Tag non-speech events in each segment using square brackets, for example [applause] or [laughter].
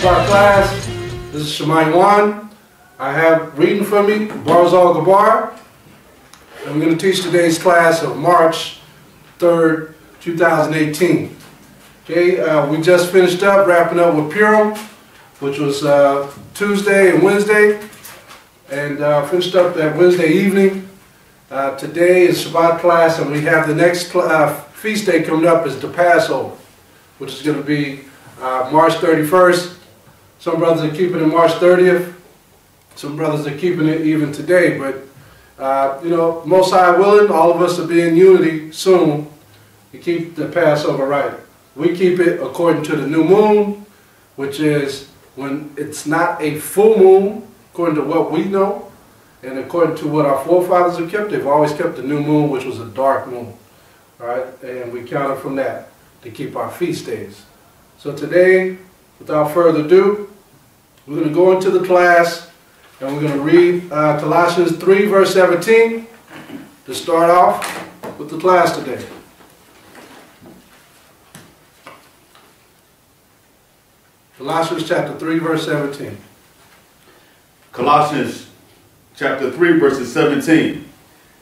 Shabbat class. This is Shemai Wan. I have reading for me Barzal Gabar. And we're going to teach today's class of March 3rd, 2018. Okay, uh, we just finished up wrapping up with Purim, which was uh, Tuesday and Wednesday. And uh, finished up that Wednesday evening. Uh, today is Shabbat class, and we have the next uh, feast day coming up is the Passover, which is going to be uh, March 31st. Some brothers are keeping it March 30th. Some brothers are keeping it even today. But, uh, you know, most high willing, all of us will be in unity soon to keep the Passover right. We keep it according to the new moon, which is when it's not a full moon, according to what we know, and according to what our forefathers have kept. They've always kept the new moon, which was a dark moon. All right, and we count it from that to keep our feast days. So today, without further ado, we're going to go into the class and we're going to read uh, Colossians 3, verse 17 to start off with the class today. Colossians chapter 3, verse 17. Colossians chapter 3, verses 17.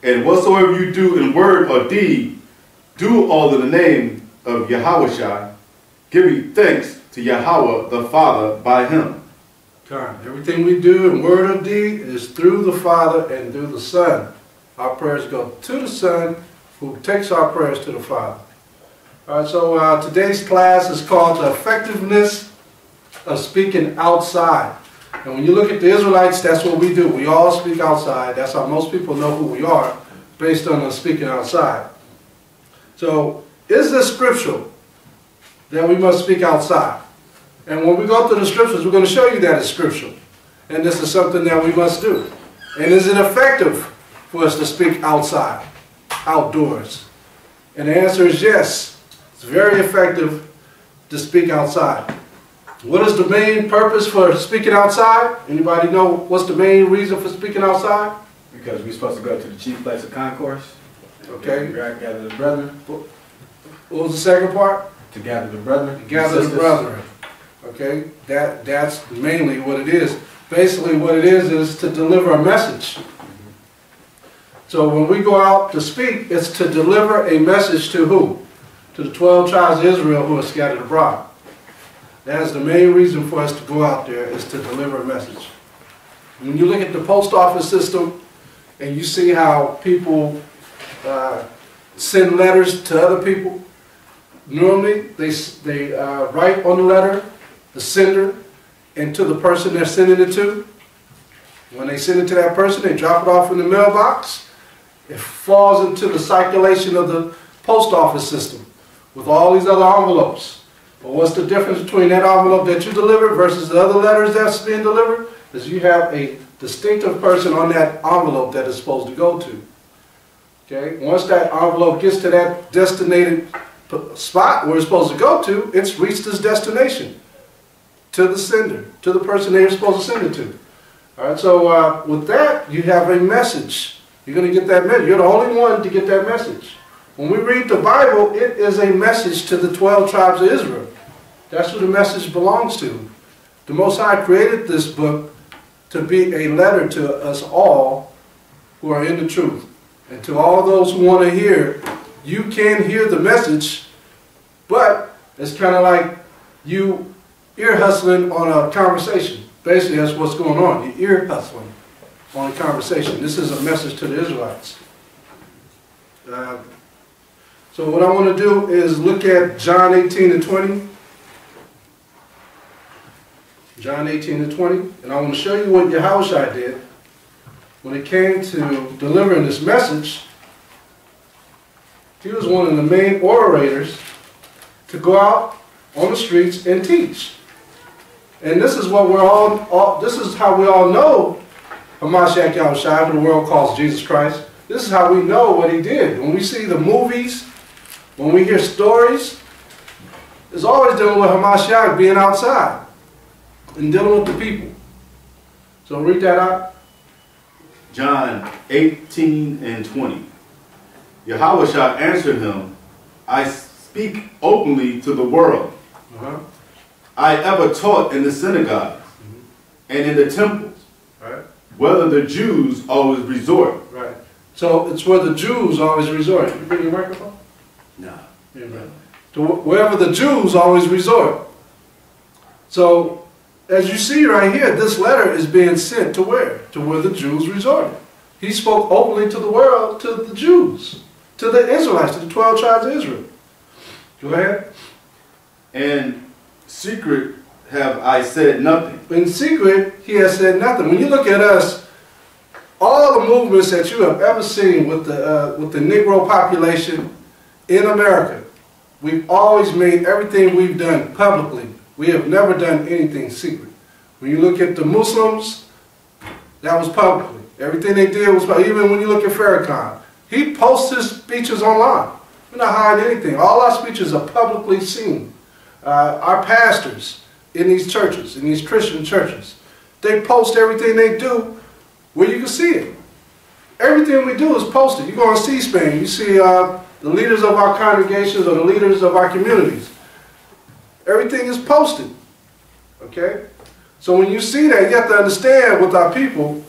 And whatsoever you do in word or deed, do all in the name of Yahweh giving thanks to Yahweh the Father by him. Time. Everything we do in word or deed is through the Father and through the Son. Our prayers go to the Son, who takes our prayers to the Father. All right, so uh, today's class is called The Effectiveness of Speaking Outside. And when you look at the Israelites, that's what we do. We all speak outside. That's how most people know who we are, based on us speaking outside. So, is this scriptural? that we must speak outside. And when we go through the scriptures, we're going to show you that it's scriptural. And this is something that we must do. And is it effective for us to speak outside, outdoors? And the answer is yes. It's very effective to speak outside. What is the main purpose for speaking outside? Anybody know what's the main reason for speaking outside? Because we're supposed to go to the chief place of concourse. Okay. Gather the brethren. What was the second part? to gather the brethren. To Gather the brethren. Okay, that that's mainly what it is. Basically, what it is is to deliver a message. So when we go out to speak, it's to deliver a message to who? To the 12 tribes of Israel who are scattered abroad. That is the main reason for us to go out there is to deliver a message. When you look at the post office system and you see how people uh, send letters to other people, Normally, they, they uh, write on the letter, the sender, and to the person they're sending it to. When they send it to that person, they drop it off in the mailbox. It falls into the circulation of the post office system with all these other envelopes. But what's the difference between that envelope that you delivered versus the other letters that's being delivered? Is you have a distinctive person on that envelope that it's supposed to go to. Okay? Once that envelope gets to that designated spot where it's supposed to go to, it's reached its destination to the sender, to the person they're supposed to send it to. All right, so uh, with that, you have a message. You're going to get that message. You're the only one to get that message. When we read the Bible, it is a message to the 12 tribes of Israel. That's who the message belongs to. The Most High created this book to be a letter to us all who are in the truth. And to all those who want to hear you can hear the message, but it's kind of like you ear hustling on a conversation. Basically, that's what's going on. You ear hustling on a conversation. This is a message to the Israelites. Uh, so what I want to do is look at John 18 and 20. John 18 and 20. And I want to show you what Yahushua did when it came to delivering this message he was one of the main orators to go out on the streets and teach. And this is what we're all, all this is how we all know Hamashiach Yahushua, who the world calls Jesus Christ. This is how we know what he did. When we see the movies, when we hear stories, it's always dealing with Hamashiach being outside and dealing with the people. So read that out. John 18 and 20. Yahweh answered him, I speak openly to the world. Uh -huh. I ever taught in the synagogues mm-hmm. and in the temples, Right? whether the Jews always resort. Right. So it's where the Jews always resort. You bring your microphone? No. Yeah, right. To wherever the Jews always resort. So, as you see right here, this letter is being sent to where? To where the Jews resorted. He spoke openly to the world, to the Jews, to the Israelites, to the 12 tribes of Israel. Go ahead. And secret have I said nothing. In secret, he has said nothing. When you look at us, all the movements that you have ever seen with the, uh, with the Negro population in America, we've always made everything we've done publicly. We have never done anything secret. When you look at the Muslims, that was publicly. Everything they did was public. Even when you look at Farrakhan, he posts his speeches online. We're not hiding anything. All our speeches are publicly seen. Uh, our pastors in these churches, in these Christian churches, they post everything they do where you can see it. Everything we do is posted. You go on C-SPAN, you see uh, the leaders of our congregations or the leaders of our communities. Everything is posted. Okay? So when you see that, you have to understand with our people,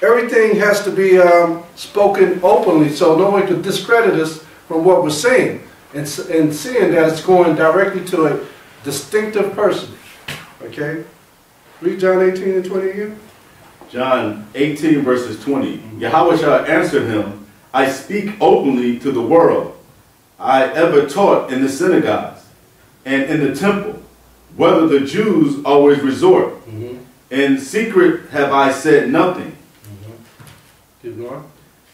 everything has to be um, spoken openly so no one could discredit us from what we're saying and, and seeing that it's going directly to a distinctive person. Okay? Read John 18 and 20 again. John 18 verses 20. Yahweh shall answer him, I speak openly to the world. I ever taught in the synagogues and in the temple, whether the Jews always resort. Mm-hmm. In secret have I said nothing. Mm-hmm. Keep going.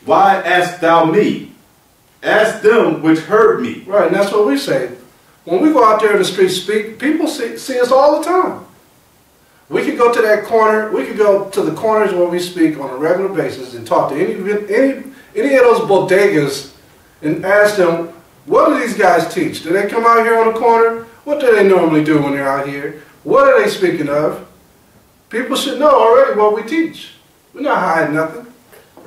Why ask thou me? Ask them which heard me. Right, and that's what we say. When we go out there in the street speak, people see, see us all the time. We could go to that corner, we could go to the corners where we speak on a regular basis and talk to any, any, any of those bodegas and ask them, what do these guys teach? Do they come out here on the corner? What do they normally do when they're out here? What are they speaking of? People should know already what we teach. We're not hiding nothing.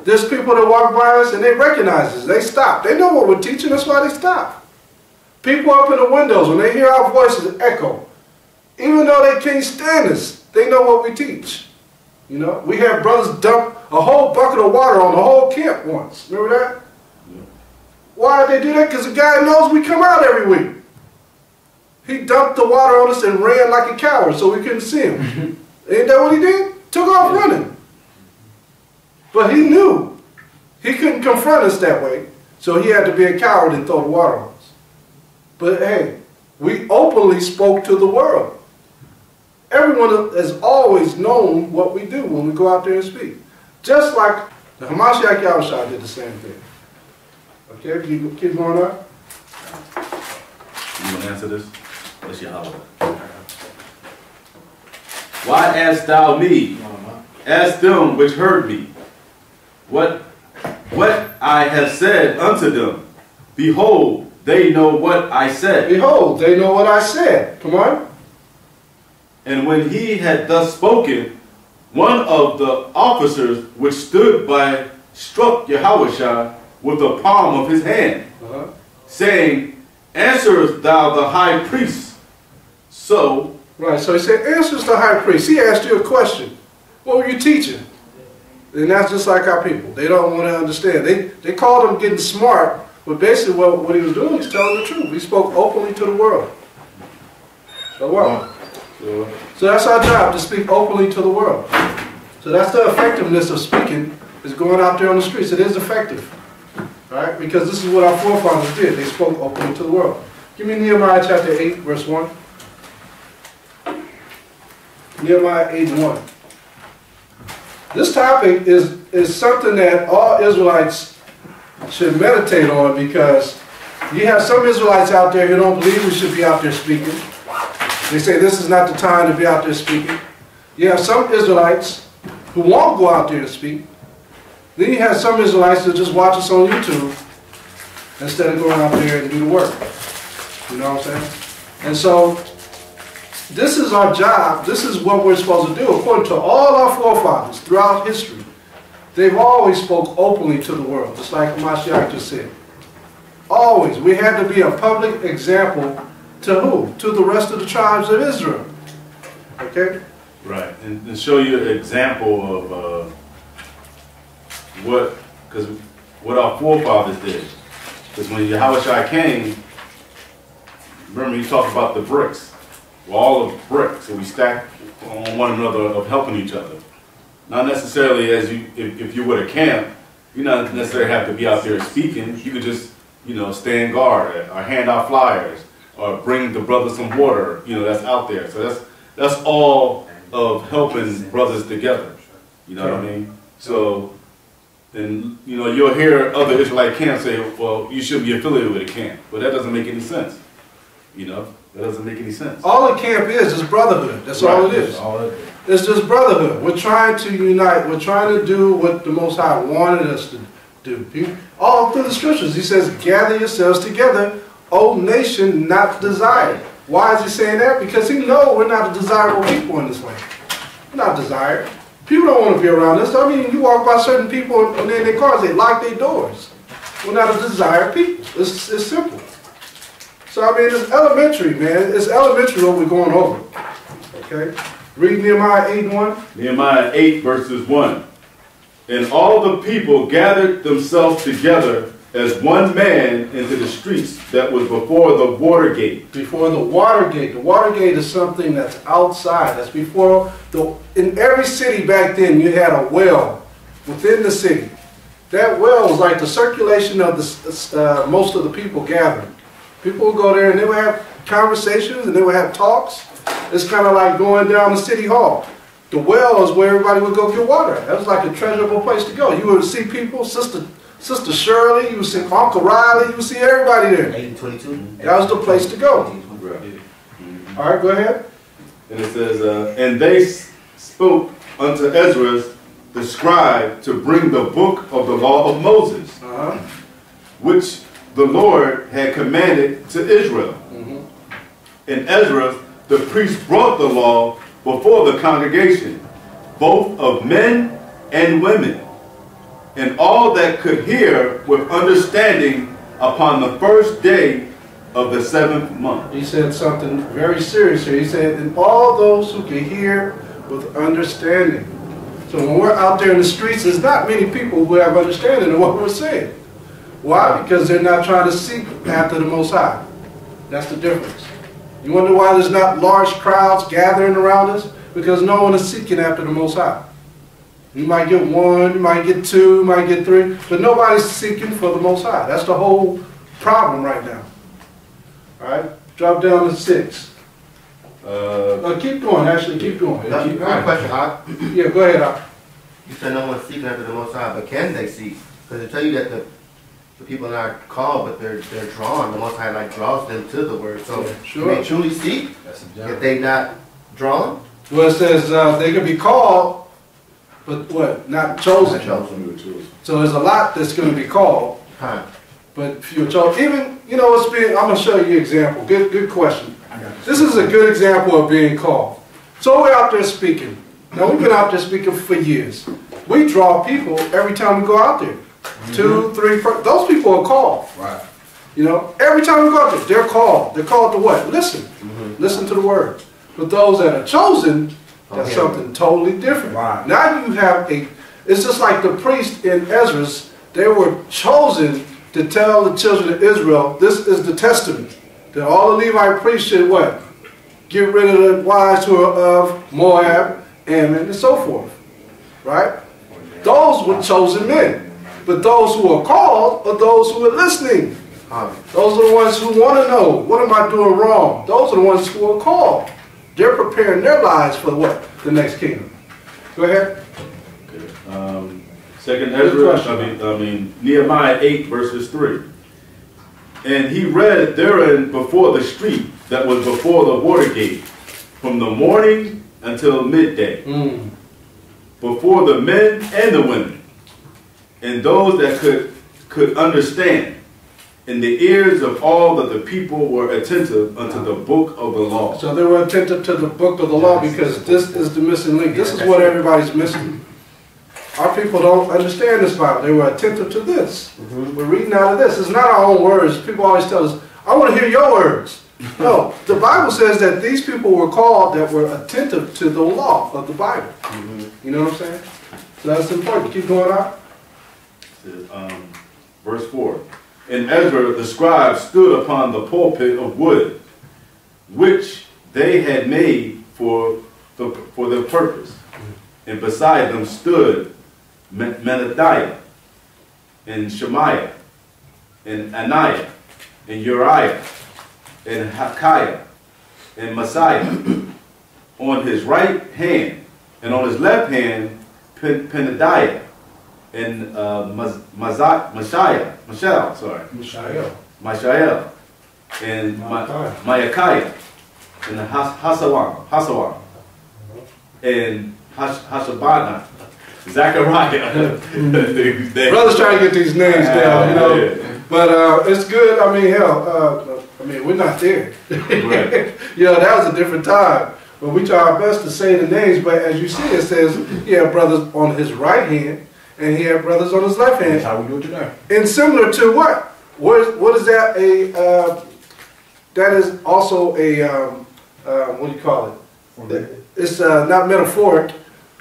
There's people that walk by us and they recognize us. They stop. They know what we're teaching. That's why they stop. People up in the windows, when they hear our voices echo, even though they can't stand us, they know what we teach. You know, we had brothers dump a whole bucket of water on the whole camp once. Remember that? Why did they do that? Because the guy knows we come out every week. He dumped the water on us and ran like a coward so we couldn't see him. [laughs] Ain't that what he did? Took off running. But he knew he couldn't confront us that way, so he had to be a coward and throw the water on us. But hey, we openly spoke to the world. Everyone has always known what we do when we go out there and speak. Just like the Hamashiach Yahushua did the same thing. Okay, you keep going up. You want to answer this? That's Yahweh. Why ask thou me? Ask them which heard me. What, what I have said unto them. Behold, they know what I said. Behold, they know what I said. Come on. And when he had thus spoken, one of the officers which stood by struck Yahushua with the palm of his hand, Uh-huh. saying, Answerest thou the high priest? So Right, so he said, answers the high priest. He asked you a question. What were you teaching? And that's just like our people. They don't want to understand. They, they called him getting smart, but basically what, what he was doing, he's telling the truth. He spoke openly to the world. The world. So that's our job, to speak openly to the world. So that's the effectiveness of speaking, is going out there on the streets. It is effective. Right? Because this is what our forefathers did. They spoke openly to the world. Give me Nehemiah chapter 8, verse 1. Nehemiah 8 and 1. This topic is, is something that all Israelites should meditate on because you have some Israelites out there who don't believe we should be out there speaking. They say this is not the time to be out there speaking. You have some Israelites who won't go out there to speak. Then you have some Israelites that just watch us on YouTube instead of going out there and do the work. You know what I'm saying? And so this is our job. This is what we're supposed to do. According to all our forefathers throughout history, they've always spoke openly to the world, just like Mashiach just said. Always. We had to be a public example To who? To the rest of the tribes of Israel. Okay? Right, and, and show you an example of uh, what, because what our forefathers did. Because when Yahushua came, remember you talked about the bricks, wall of bricks, and we stack on one another of helping each other. Not necessarily as you, if, if you were to camp, you not necessarily have to be out there speaking. You could just, you know, stand guard or hand out flyers or bring the brother some water, you know, that's out there. So that's that's all of helping brothers together. You know what I mean? So, and you know, you'll hear other Israelite camps say, "Well, you should be affiliated with a camp," but that doesn't make any sense. You know, that doesn't make any sense. All a camp is is brotherhood. That's all it is. All it. It's just brotherhood. We're trying to unite. We're trying to do what the Most High wanted us to do. All through the scriptures, He says, "Gather yourselves together, O nation not desired." Why is He saying that? Because He know we're not a desirable people in this land. We're not desired. People don't want to be around us. I mean, you walk by certain people and in their cars, they lock their doors. We're not a desired people. It's, it's simple. So I mean, it's elementary, man. It's elementary what we're going over. Okay. Read Nehemiah 8 and 1. Nehemiah 8 verses 1. And all the people gathered themselves together as one man into the streets that was before the water gate. Before the water gate. The water gate is something that's outside. That's before the. In every city back then, you had a well within the city. That well was like the circulation of the uh, most of the people gathering. People would go there and they would have conversations and they would have talks. It's kind of like going down to City Hall. The well is where everybody would go get water. That was like a treasurable place to go. You would see people, Sister Sister Shirley, you would see Uncle Riley, you would see everybody there. 1822. That was the place to go. All right, go ahead. And it says, uh, And they spoke unto Ezra the scribe to bring the book of the law of Moses, Uh-huh. which the Lord had commanded to Israel. Mm-hmm. And Ezra, the priest, brought the law before the congregation, both of men and women, and all that could hear with understanding upon the first day of the seventh month. He said something very serious here. He said, and all those who can hear with understanding. So when we're out there in the streets, there's not many people who have understanding of what we're saying. Why? Because they're not trying to seek after the Most High. That's the difference. You wonder why there's not large crowds gathering around us? Because no one is seeking after the Most High. You might get one, you might get two, you might get three, but nobody's seeking for the Most High. That's the whole problem right now. All right, drop down to six. Uh, Uh, keep going, actually, keep going. Now, Keep my going. question, I, Yeah, go ahead. Al. you said no one's seeking after the Most High, but can they seek? Because they tell you that the, the people are not called, but they're they're drawn. The Most High like draws them to the Word. So Yeah, can sure. they truly seek That's a if they not drawn? Well, it says uh, they can be called, but what? Not chosen. Chosen. So there's a lot that's going to be called, Huh. but if you're chosen, even you know, it's being. I'm going to show you an example. Good, good question. I got you. This is a good example of being called. So we're out there speaking. Now we've been out there speaking for years. We draw people every time we go out there. Two, three, four. Those people are called. Right. You know, every time we go out there, they're called. They're called to what? Listen. Mm-hmm. Listen to the word. But those that are chosen, that's Okay. something totally different. Right. Now you have a, it's just like the priest in Ezra's, they were chosen to tell the children of Israel, this is the testament. That all the Levite priests should what? Get rid of the wives who are of Moab, Ammon, and so forth. Right? Oh, those were chosen men. But those who are called are those who are listening. Those are the ones who want to know, what am I doing wrong? Those are the ones who are called. They're preparing their lives for what? The next kingdom. Go ahead. um, second Ezra. I mean, I mean Nehemiah 8 verses 3. And he read therein before the street that was before the water gate, from the morning until midday. Mm. before the men and the women, and those that could could understand. In the ears of all that the people were attentive unto the book of the law. So they were attentive to the book of the law because this is the missing link. This is what everybody's missing. Our people don't understand this Bible. They were attentive to this. Mm-hmm. We're reading out of this. It's not our own words. People always tell us, I want to hear your words. [laughs] No, the Bible says that these people were called that were attentive to the law of the Bible. Mm-hmm. You know what I'm saying? So that's important. Keep going on. Um, verse 4. And Ezra the scribe stood upon the pulpit of wood, which they had made for the, for their purpose. And beside them stood Me- Menadiah, and Shemaiah, and Ananiah, and Uriah, and Hakiah, and Messiah. on his right hand, and on his left hand, Pen- Penadiah, and uh, Maz- Maza- Messiah, Michelle, sorry, Mishael. Mishael, and Ma- Micaiah. Maiakiah, and Has- Hasawan, Hasawan, and Hash- Hashabana, Zachariah. [laughs] Brothers trying to get these names down, you know. Yeah. But uh, it's good. I mean, hell, uh, I mean, we're not there. Right. [laughs] you know, that was a different time. But we try our best to say the names. But as you see, it says yeah, had brothers on his right hand and he had brothers on his left hand. That's how we do it today. And similar to what? What is, what is that? A uh, that is also a um, uh, what do you call it? It's uh, not metaphoric,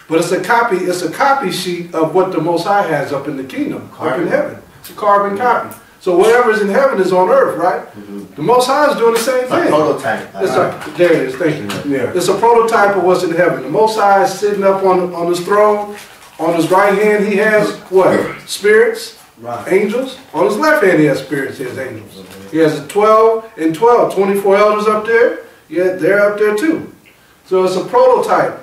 but it's a copy. It's a copy sheet of what the Most High has up in the kingdom, up in Carbon. heaven. It's a carbon copy. So whatever's in heaven is on earth, right? The Most High is doing the same It's a thing. prototype. It's a, there it is. Thank you. Yeah. It's a prototype of what's in heaven. The Most High is sitting up on on his throne. On his right hand, he has what? Spirits, Right. angels. On his left hand, he has spirits. He has angels. He has 12 and 12, 24 elders up there. Yeah, they're up there too. So it's a prototype.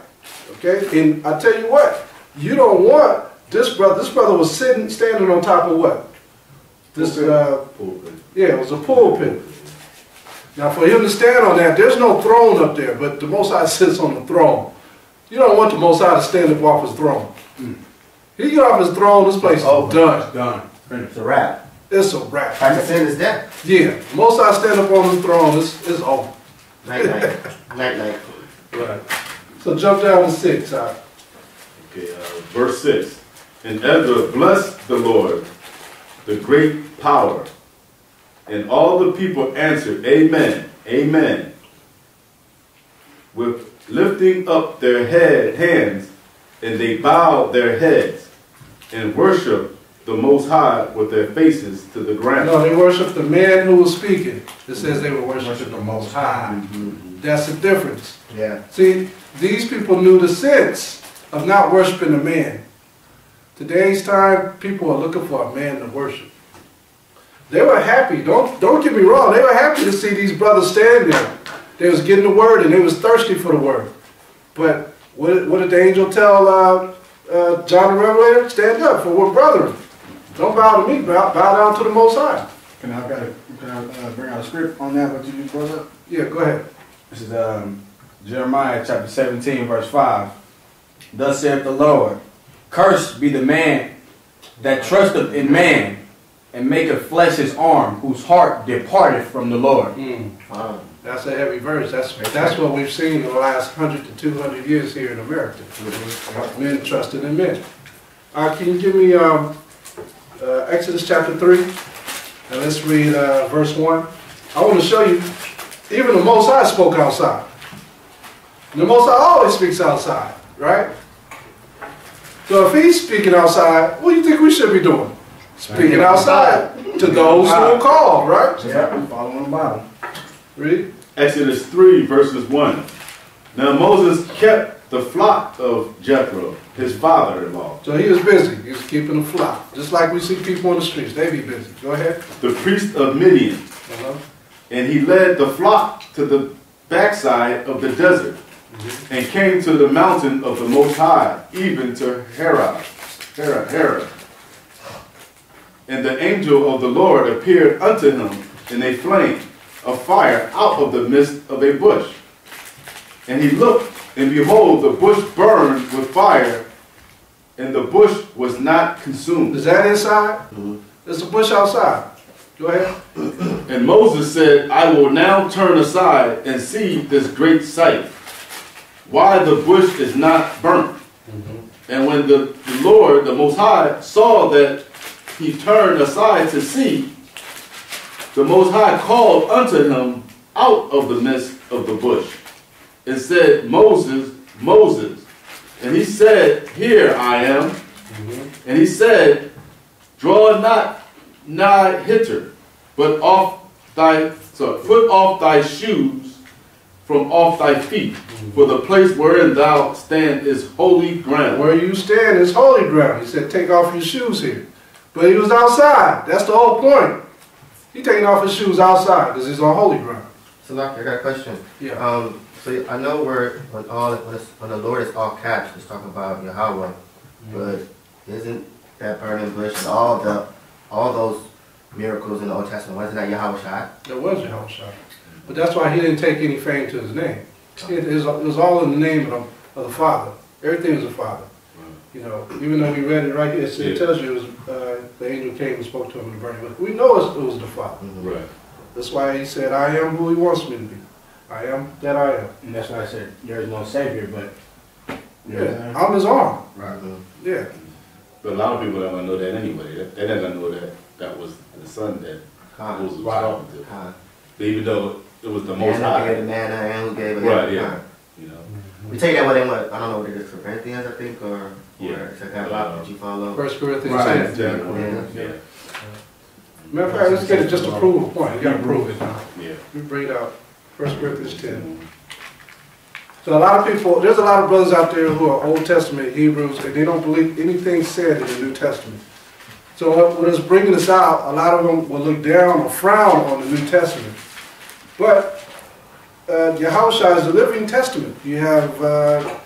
Okay? And I tell you what, you don't want this brother. This brother was sitting, standing on top of what? This, uh, Pulpit. yeah, it was a pulpit. Now, for him to stand on that, there's no throne up there, but the Most High [laughs] sits on the throne. You don't want the Most High to stand up off his throne. He get off his throne, this place is Over. done. Done. It's a wrap. It's a wrap. Time to sin is death. Yeah, Most I stand up on his throne, it's, it's over. Night night. night night. Right. So jump down to six. all right. Okay, uh, verse 6. And Ezra blessed the Lord, the great power. And all the people answered, Amen, Amen. With lifting up their head, hands, and they bowed their heads and worshiped the Most High with their faces to the ground. No, they worshiped the man who was speaking. It says they were worshiping the Most High. Mm-hmm. That's the difference. Yeah. See, these people knew the sense of not worshiping a man. Today's time, people are looking for a man to worship. They were happy. Don't don't get me wrong. They were happy to see these brothers stand there. They was getting the word and they was thirsty for the word. But what, what did the angel tell uh, uh, John the Revelator? Stand up for we're brethren. Don't bow to me. Bow, bow down to the Most High. Can I, got a, can I uh, bring out a script on that, what you just brought up? Yeah, go ahead. This is um, Jeremiah chapter 17, verse 5. Thus saith the Lord, Cursed be the man that trusteth in man, and maketh flesh his arm, whose heart departeth from the Lord. Uh, That's a heavy verse. That's that's what we've seen in the last hundred to two hundred years here in America. Men trusting in men. Uh, can you give me um, uh, Exodus chapter three, and let's read uh, verse one. I want to show you. Even the Most High spoke outside. The Most High always speaks outside, right? So if He's speaking outside, what do you think we should be doing? Speaking outside to those who are [laughs] called, right? Yeah, following the Bible. Read. Exodus 3, verses 1. Now Moses kept the flock of Jethro, his father-in-law, So he was busy. He was keeping the flock. Just like we see people on the streets. They be busy. Go ahead. the priest of Midian, Uh-huh. and he led the flock to the backside of the desert, and came to the mountain of the Most High, even to Hera, Hera, Hera. And the angel of the Lord appeared unto him in a flame of fire out of the midst of a bush. And he looked, and behold, the bush burned with fire, and the bush was not consumed. Is that inside? Mm-hmm. There's a bush outside. Go ahead. [clears throat] And Moses said, I will now turn aside and see this great sight, why the bush is not burnt. Mm-hmm. And when the, the Lord, the Most High, saw that he turned aside to see, the Most High called unto him out of the midst of the bush, and said, Moses, Moses. And he said, Here I am. And he said, Draw not nigh hither, but off thy sorry, put off thy shoes from off thy feet, for the place wherein thou stand is holy ground. Where you stand is holy ground. He said, take off your shoes here. But he was outside. That's the whole point. He taking off his shoes outside because he's on holy ground. So, like, I got a question. Yeah. Um, so I know where when all when, it's, when the Lord is all caps, it's talking about Yahweh, but isn't that burning bush and all the all those miracles in the Old Testament wasn't that Yahawashi? There was Yahushua. But that's why he didn't take any fame to his name. It, is- it was all in the name of, of the Father. Everything is the Father. You know, even though we read it right here, it Yeah. tells you it was, uh, the angel came and spoke to him in the burning bush. We know it was the Father. Mhm. Right. That's why he said, I am who he wants me to be. I am that I am. And that's why I said there is no savior, but Yeah, I'm his arm. Mhm. Yeah. But a lot of people don't gonna know that anyway. They- They're not gonna know that that was the son that Khan. Moses was Right. talking to. Khan. Even though it was the And most who gave high, the manna and who gave it? Right, yeah. Khan. You know. We take that one in what I don't know what it is for Corinthians, I think, or Yeah. or it's like that lot that you follow. First Corinthians Right. 10. Yeah, yeah, Matter of fact, let's get it just to prove a point. You gotta prove it now. yeah. We bring it out. First Corinthians 10. So a lot of people, there's a lot of brothers out there who are Old Testament Hebrews, and they don't believe anything said in the New Testament. So when what is bringing this out, a lot of them will look down or frown on the New Testament. But uh, Yahushua is a living testament. You have uh,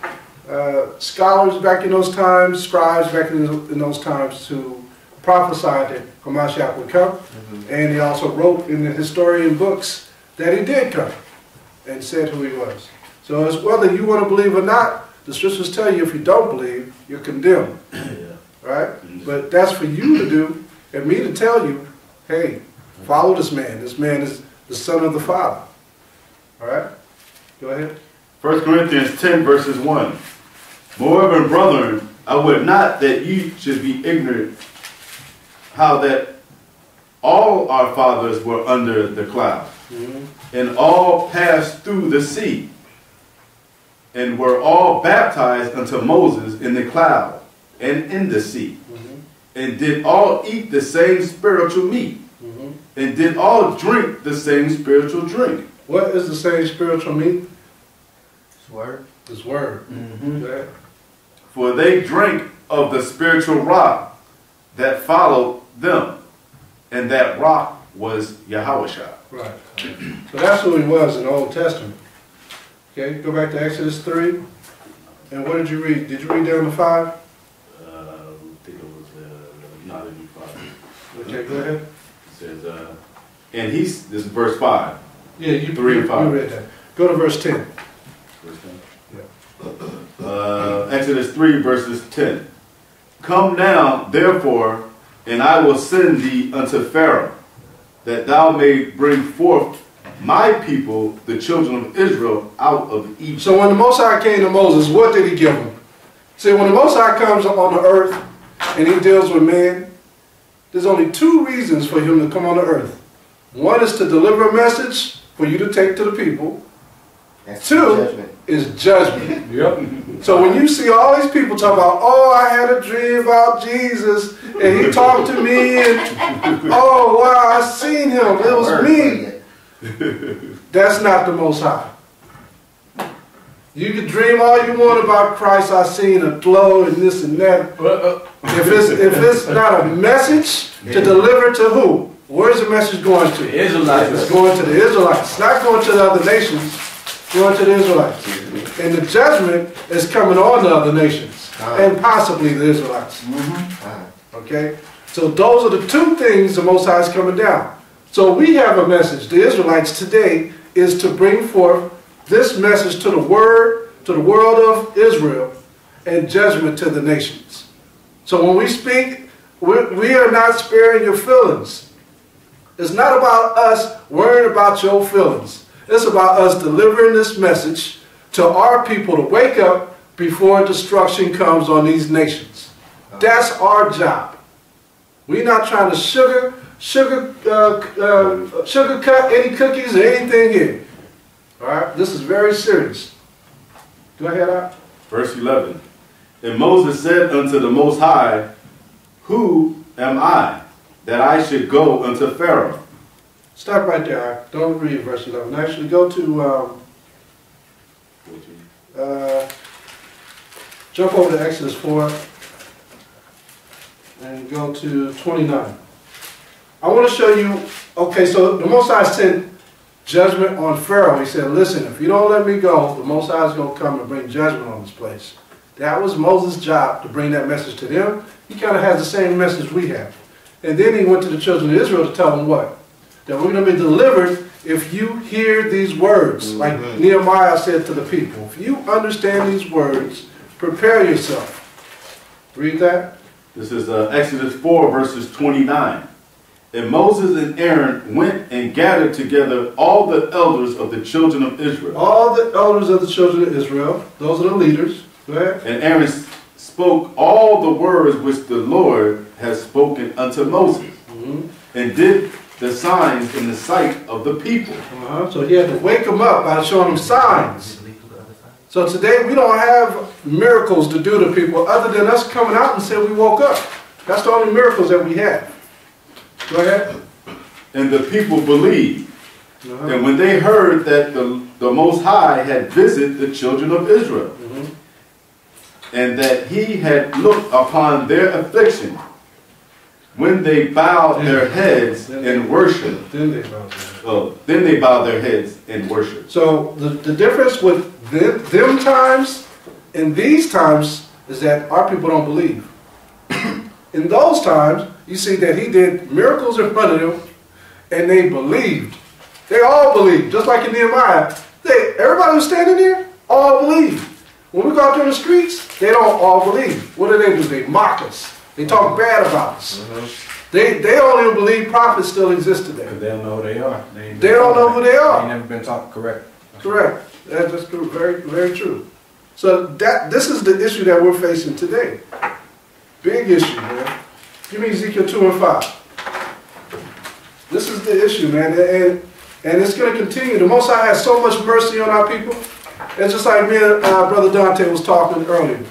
uh, scholars back in those times, scribes back in, in those times who prophesied that Hamashiach would come. Mhm. And he also wrote in the historian books that he did come and said who he was. So it's whether you want to believe or not, the scriptures tell you if you don't believe, you're condemned, Yeah. right? But that's for you to do and me to tell you, hey, follow this man. This man is the son of the Father. All right? Go ahead. 1 Corinthians 10 verses 1. Moreover, brethren, I would not that you should be ignorant how that all our fathers were under the cloud, mm-hmm. and all passed through the sea, and were all baptized unto Moses in the cloud and in the sea, mm-hmm. and did all eat the same spiritual meat, mm-hmm. and did all drink the same spiritual drink. What is the same spiritual meat? Swear. His word. Mhm. Go ahead. For they drank of the spiritual rock that followed them, and that rock was Yahweh. Right. So that's who he was in the Old Testament. Okay, go back to Exodus 3. And what did you read? Did you read down to 5? Uh, I think it was uh, not in five. Okay, go ahead. It says, uh, and he's this is verse five. Yeah, you, Three and you- five. you read that. Go to verse 10. Verse 10. Uh, Exodus three verses ten. Come now, therefore, and I will send thee unto Pharaoh, that thou may bring forth my people, the children of Israel, out of Egypt. So when the Most High came to Moses, what did he give him? See, when the Most High comes on the earth and he deals with man, there's only two reasons for him to come on the earth. One is to deliver a message for you to take to the people, That's Two. judgment. is judgment. [laughs] Yep. So when you see all these people talk about, oh, I had a dream about Jesus, and he talked to me, and [laughs] oh, wow, I seen him, it was me. That's not the Most High. You can dream all you want about Christ. I seen a glow and this and that. Uh, uh. If it's if it's not a message to deliver to who? Where's the message going to? The? Israelites. It's going to the Israelites. It's not going to the other nations. It's going to the Israelites. And the judgment is coming on the other nations and possibly the Israelites. Ah. Okay? So those are the two things the Most High is coming down. So we have a message. The Israelites today is to bring forth this message to the word, to the world of Israel, and judgment to the nations. So when we speak, we, we are not sparing your feelings. It's not about us worrying about your feelings. It's about us delivering this message to our people to wake up before destruction comes on these nations. That's our job. We're not trying to sugar, sugar, uh, uh, sugarcoat any cookies or anything here. All right, this is very serious. Go ahead, Art. Verse 11. And Moses said unto the Most High, Who am I, that I should go unto Pharaoh? Stop right there. Don't read verse 11. Actually, go to, um, uh, jump over to Exodus 4 and go to 29. I want to show you, okay, so the Most High sent judgment on Pharaoh. He said, listen, if you don't let me go, the Most High is going to come and bring judgment on this place. That was Moses' job to bring that message to them. He kind of has the same message we have. And then he went to the children of Israel to tell them what? That we're going to be delivered if you hear these words. Like Mhm. Nehemiah said to the people, if you understand these words, prepare yourself. Read that. This is uh, Exodus 4, verses 29. And Moses and Aaron went and gathered together all the elders of the children of Israel. All the elders of the children of Israel, those are the leaders. Go ahead. And Aaron spoke all the words which the Lord has spoken unto Moses, Mhm. and did the signs in the sight of the people. Uh-huh. So he had to wake them up by showing them signs. So today we don't have miracles to do to people other than us coming out and saying we woke up. That's the only miracles that we have. Go ahead. And the people believed. Uh-huh. And when they heard that the, the Most High had visited the children of Israel. And that he had looked upon their affliction, when they bowed their heads in worship, Then they bowed their head. oh, then they bowed their heads in worship. So the, the difference with them, them times and these times is that our people don't believe. [clears throat] In those times, you see that he did miracles in front of them, and they believed. They all believed, just like in Nehemiah. They, everybody who's standing there, all believe. When we go out there in the streets, they don't all believe. What do they do? They mock us. They talk bad about us. Mm-hmm. They, they don't even believe prophets still exist today. Because they don't know who they are. ain't They don't know who they They are. ain't never been taught correct. Correct. That's just true. Very, very true. So that this is the issue that we're facing today. Big issue, man. Give me Ezekiel two and five. This is the issue, man, and and it's going to continue. The Most High has so much mercy on our people. It's just like me and uh, Brother Dante was talking earlier.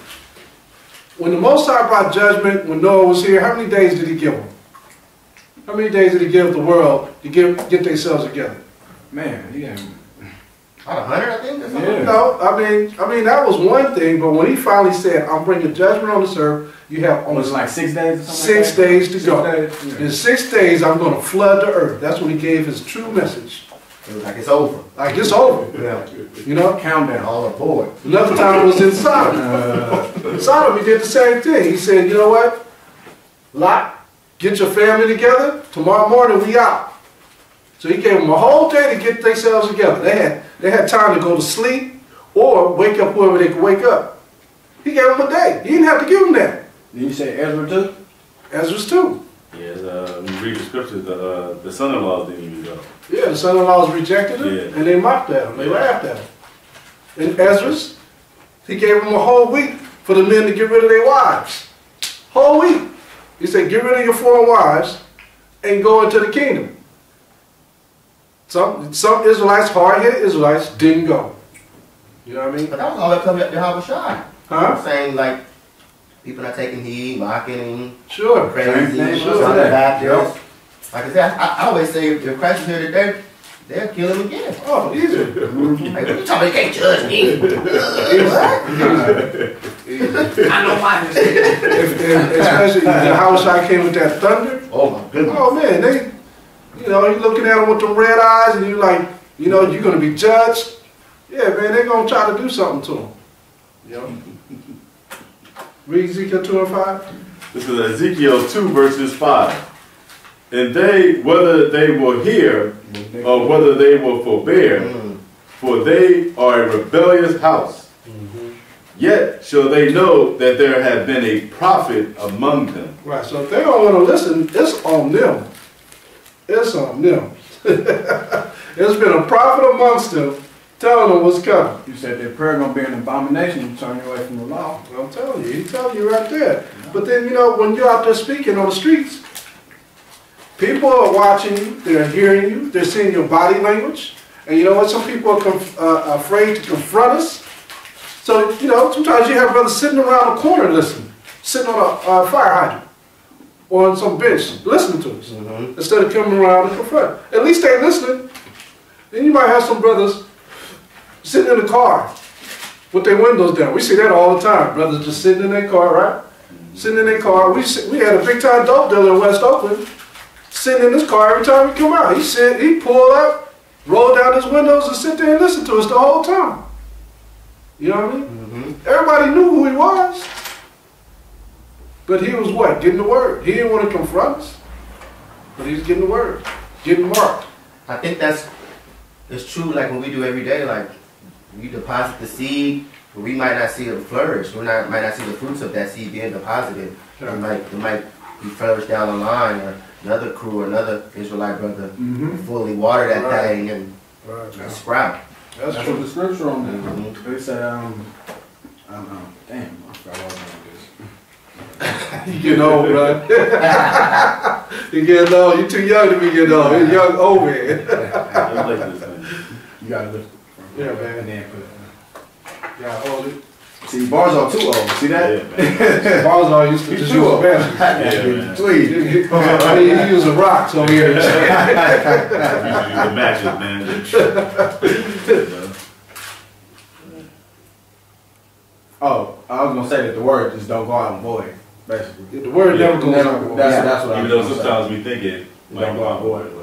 When the Most High brought judgment, when Noah was here, how many days did He give them? How many days did He give the world to get get themselves together? Man, yeah. About a hundred, I think. or something. Yeah. No, I mean, I mean that was one thing, but when he finally said, "I'm bringing judgment on this earth," you have Was almost it like six days or something? six like that? days to Six go. days? Yeah. In six days, I'm going to flood the earth. That's when he gave his true message. It was like it's over. Like it's over, Yeah. you know. count Countdown. All aboard. Another time was in Sodom. Uh, Sodom, he did the same thing. He said, "You know what, Lot, get your family together. Tomorrow morning, we out." So he gave them a whole day to get themselves together. They had they had time to go to sleep or wake up wherever they could wake up. He gave them a day. He didn't have to give them that. did you say Ezra too? Ezra's too. Yes, uh, when you read the scriptures, the, uh, the son-in-laws didn't even go. Yeah, the son-in-laws rejected him, Yeah. and they mocked at him. They laughed at him. And Ezra's, he gave them a whole week for the men to get rid of their wives. Whole week. He said, get rid of your foreign wives and go into the kingdom. Some some Israelites, hard-headed Israelites, didn't go. You know what I mean? But that was all that covered up Yahawashi. Huh? Saying like people not taking heed, mocking him, Sure. crazy, thing, John sure. the Baptist. Like I said, I, I always say if Christ is here today, they'll kill him again. Oh, easy. Like, what you talking about? You can't judge me. [laughs] what? I know mine is. If, if, especially the house I came with that thunder. Oh my goodness. Oh man, they, you know, you're looking at them with them red eyes, and you're like, you know, you're gonna be judged. Yeah, man, they're gonna try to do something to them. You know. Read Ezekiel two and five. This is Ezekiel 2, verses 5. And they, whether they will hear or whether they will forbear, Mm. for they are a rebellious house. Yet shall they know that there have been a prophet among them. Right. So if they don't want to listen, it's on them. It's on them. [laughs] There's been a prophet amongst them telling them what's coming. You said that prayer gonna be an abomination. You turn away from the law. I'm telling you, he's telling you right there. But then, you know, when you're out there speaking on the streets, People are watching you, they're hearing you, they're seeing your body language. And you know what? Some people are uh, afraid to confront us. So, you know, sometimes you have brothers sitting around the corner listening, sitting on a uh, fire hydrant or on some bench listening to us Mhm. instead of coming around and confront. At least they're listening. Then you might have some brothers sitting in the car with their windows down. We see that all the time. Brothers just sitting in their car, right? Sitting in their car. We sit- we had a big time dope dealer in West Oakland sitting in his car every time we come out. He sit, he pull up, roll down his windows, and sit there and listen to us the whole time. You know what I mean? Mhm. Everybody knew who he was. But he was what? Getting the word. He didn't want to confront us. But he was getting the word. Getting marked. I think that's it's true. Like when we do every day, like we deposit the seed, but we might not see it flourish. We not, might not see the fruits of that seed being deposited. Yeah. It might it might be flourished down the line, or another crew or another Israelite brother Mm-hmm. fully water that Right. thing and, Right. and sprout. That's That's true. what the scripture on there. Mhm. They said, um, I don't know. Damn, I forgot what I was on You getting old, bro. [laughs] you getting old. You too young to be getting old. You're young old man. [laughs] I like this thing. this. You gotta lift it. from- Yeah, man. And then put it. Yeah, hold it. See, bars are too old. See that? Yeah, [laughs] man. Balls all used to You just too use a old. battery. [laughs] Yeah, man. Please. He, he, he, he using rocks over here. [laughs] Usually the matches, man. Oh, I was gonna say that the word just don't go out and void, basically. The word never goes That's, out. that's, that's what I Even though gonna say. sometimes we think it might go out void, but.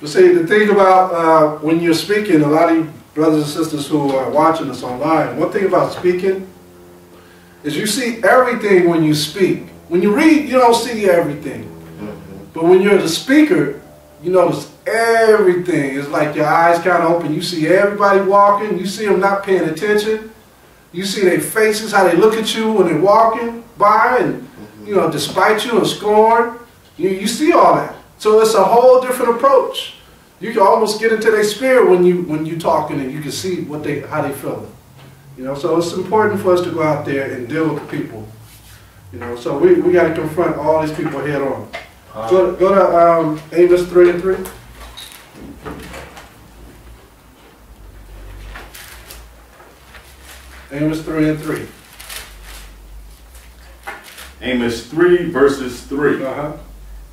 But see, the thing about uh, when you're speaking, a lot of you brothers and sisters who are watching us online, one thing about speaking is you see everything when you speak. When you read, you don't see everything. Mhm. But when you're the speaker, you notice everything. It's like your eyes kind of open. You see everybody walking. You see them not paying attention. You see their faces, how they look at you when they're walking by, and you know, despite you and scorn. You, you see all that. So it's a whole different approach. You can almost get into their spirit when you when you talking, and you can see what they how they feeling. You know, so it's important for us to go out there and deal with the people. You know, so we, we got to confront all these people head on. Go, go to um, Amos 3 and 3. Amos 3 and 3. Amos 3 verses 3. Uh-huh.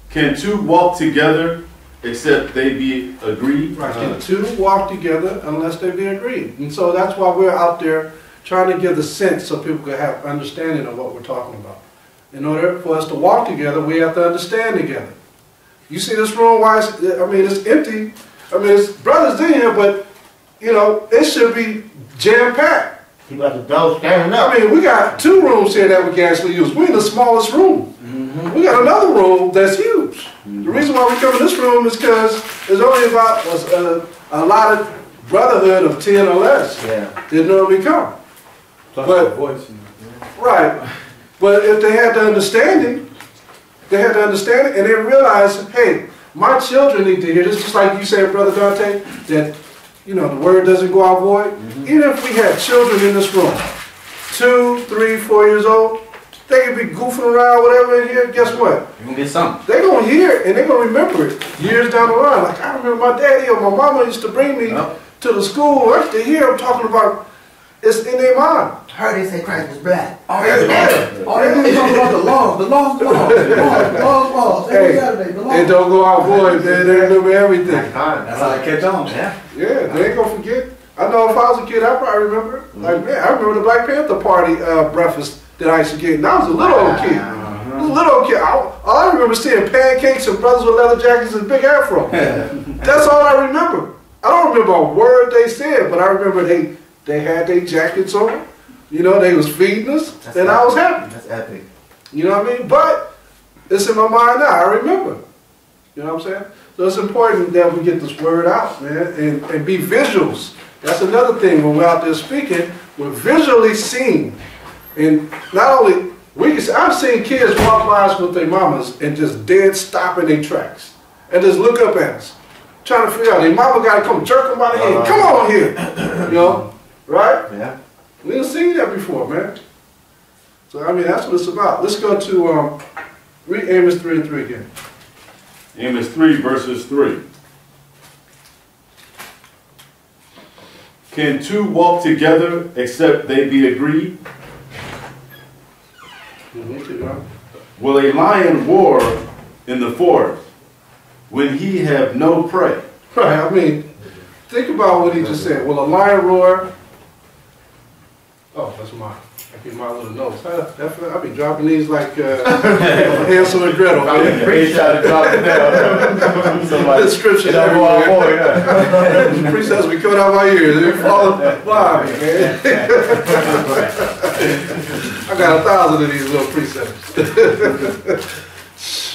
Can two walk together except they be agreed? Right. Uh, can two walk together unless they be agreed? And so that's why we're out there trying to give the sense so people can have understanding of what we're talking about. In order for us to walk together, we have to understand together. You see this room, why is I mean, it's empty. I mean, it's brothers in here, but, you know, it should be jam-packed. People at the door standing up. I mean, we got two rooms here that we can actually use. We're in the smallest room. Mm-hmm. We got another room that's huge. The reason why we come in this room is because there's only about a, a, uh, a lot of brotherhood of 10 or less Yeah. that normally come. Plus But- voice. and- Right. But if they had the understanding, they had the understanding and they realized, hey, my children need to hear this, just like you said, Brother Dante, that, you know, the word doesn't go out void. Mm-hmm. Even if we had children in this room, two, three, four years old, they could be goofing around, whatever in here, guess what? You gonna get something. They're gonna hear it and they're gonna remember it years down the line. Like I remember my daddy or my mama used to bring me Yep. to the school. I used to hear them talking about it's in their mind. Heard they say Christ was black. All they do, all they do is talk about the laws, the laws, the laws, the laws, the laws, the laws. Every Hey, Saturday, the It laws. don't go out void, man. They remember everything. That's how they catch on. Yeah. Yeah, they ain't gonna forget. I know if I was a kid, I probably remember. Like man, I remember the Black Panther Party uh, breakfast that I used to get. And I was a little old kid. Uh-huh. I was a little old kid. I, all I remember seeing pancakes and brothers with leather jackets and big afro. [laughs] That's all I remember. I don't remember a word they said, but I remember they they had their jackets on. You know, they was feeding us, That's and I was happy. That's epic. You know what I mean? But it's in my mind now. I remember. You know what I'm saying? So it's important that we get this word out, man, and, and be visuals. That's another thing when we're out there speaking, we're visually seen. And not only, we can, I've seen kids walk by us with their mamas and just dead stop in their tracks and just look up at us, trying to figure out, their mama got to come jerk them by the hand. Come on here. You know, right? Yeah. We didn't see that before, man. So I mean, that's what it's about. Let's go to um, read Amos three and three again. Amos 3 verses 3. Can two walk together except they be agreed? Mhm, keep going. Will a lion roar in the forest when he have no prey? Right, [laughs] I mean, think about what he just said. Will a lion roar? Oh, that's mine. I my little notes. I, I be dropping these like uh, Hansel and Gretel. Man. Preach out to drop it down. [laughs] Somebody. The scripture It don't go out everywhere. for it, [laughs] Precepts be coming out my ears. They fall blind, man. [laughs] I got a thousand of these little precepts.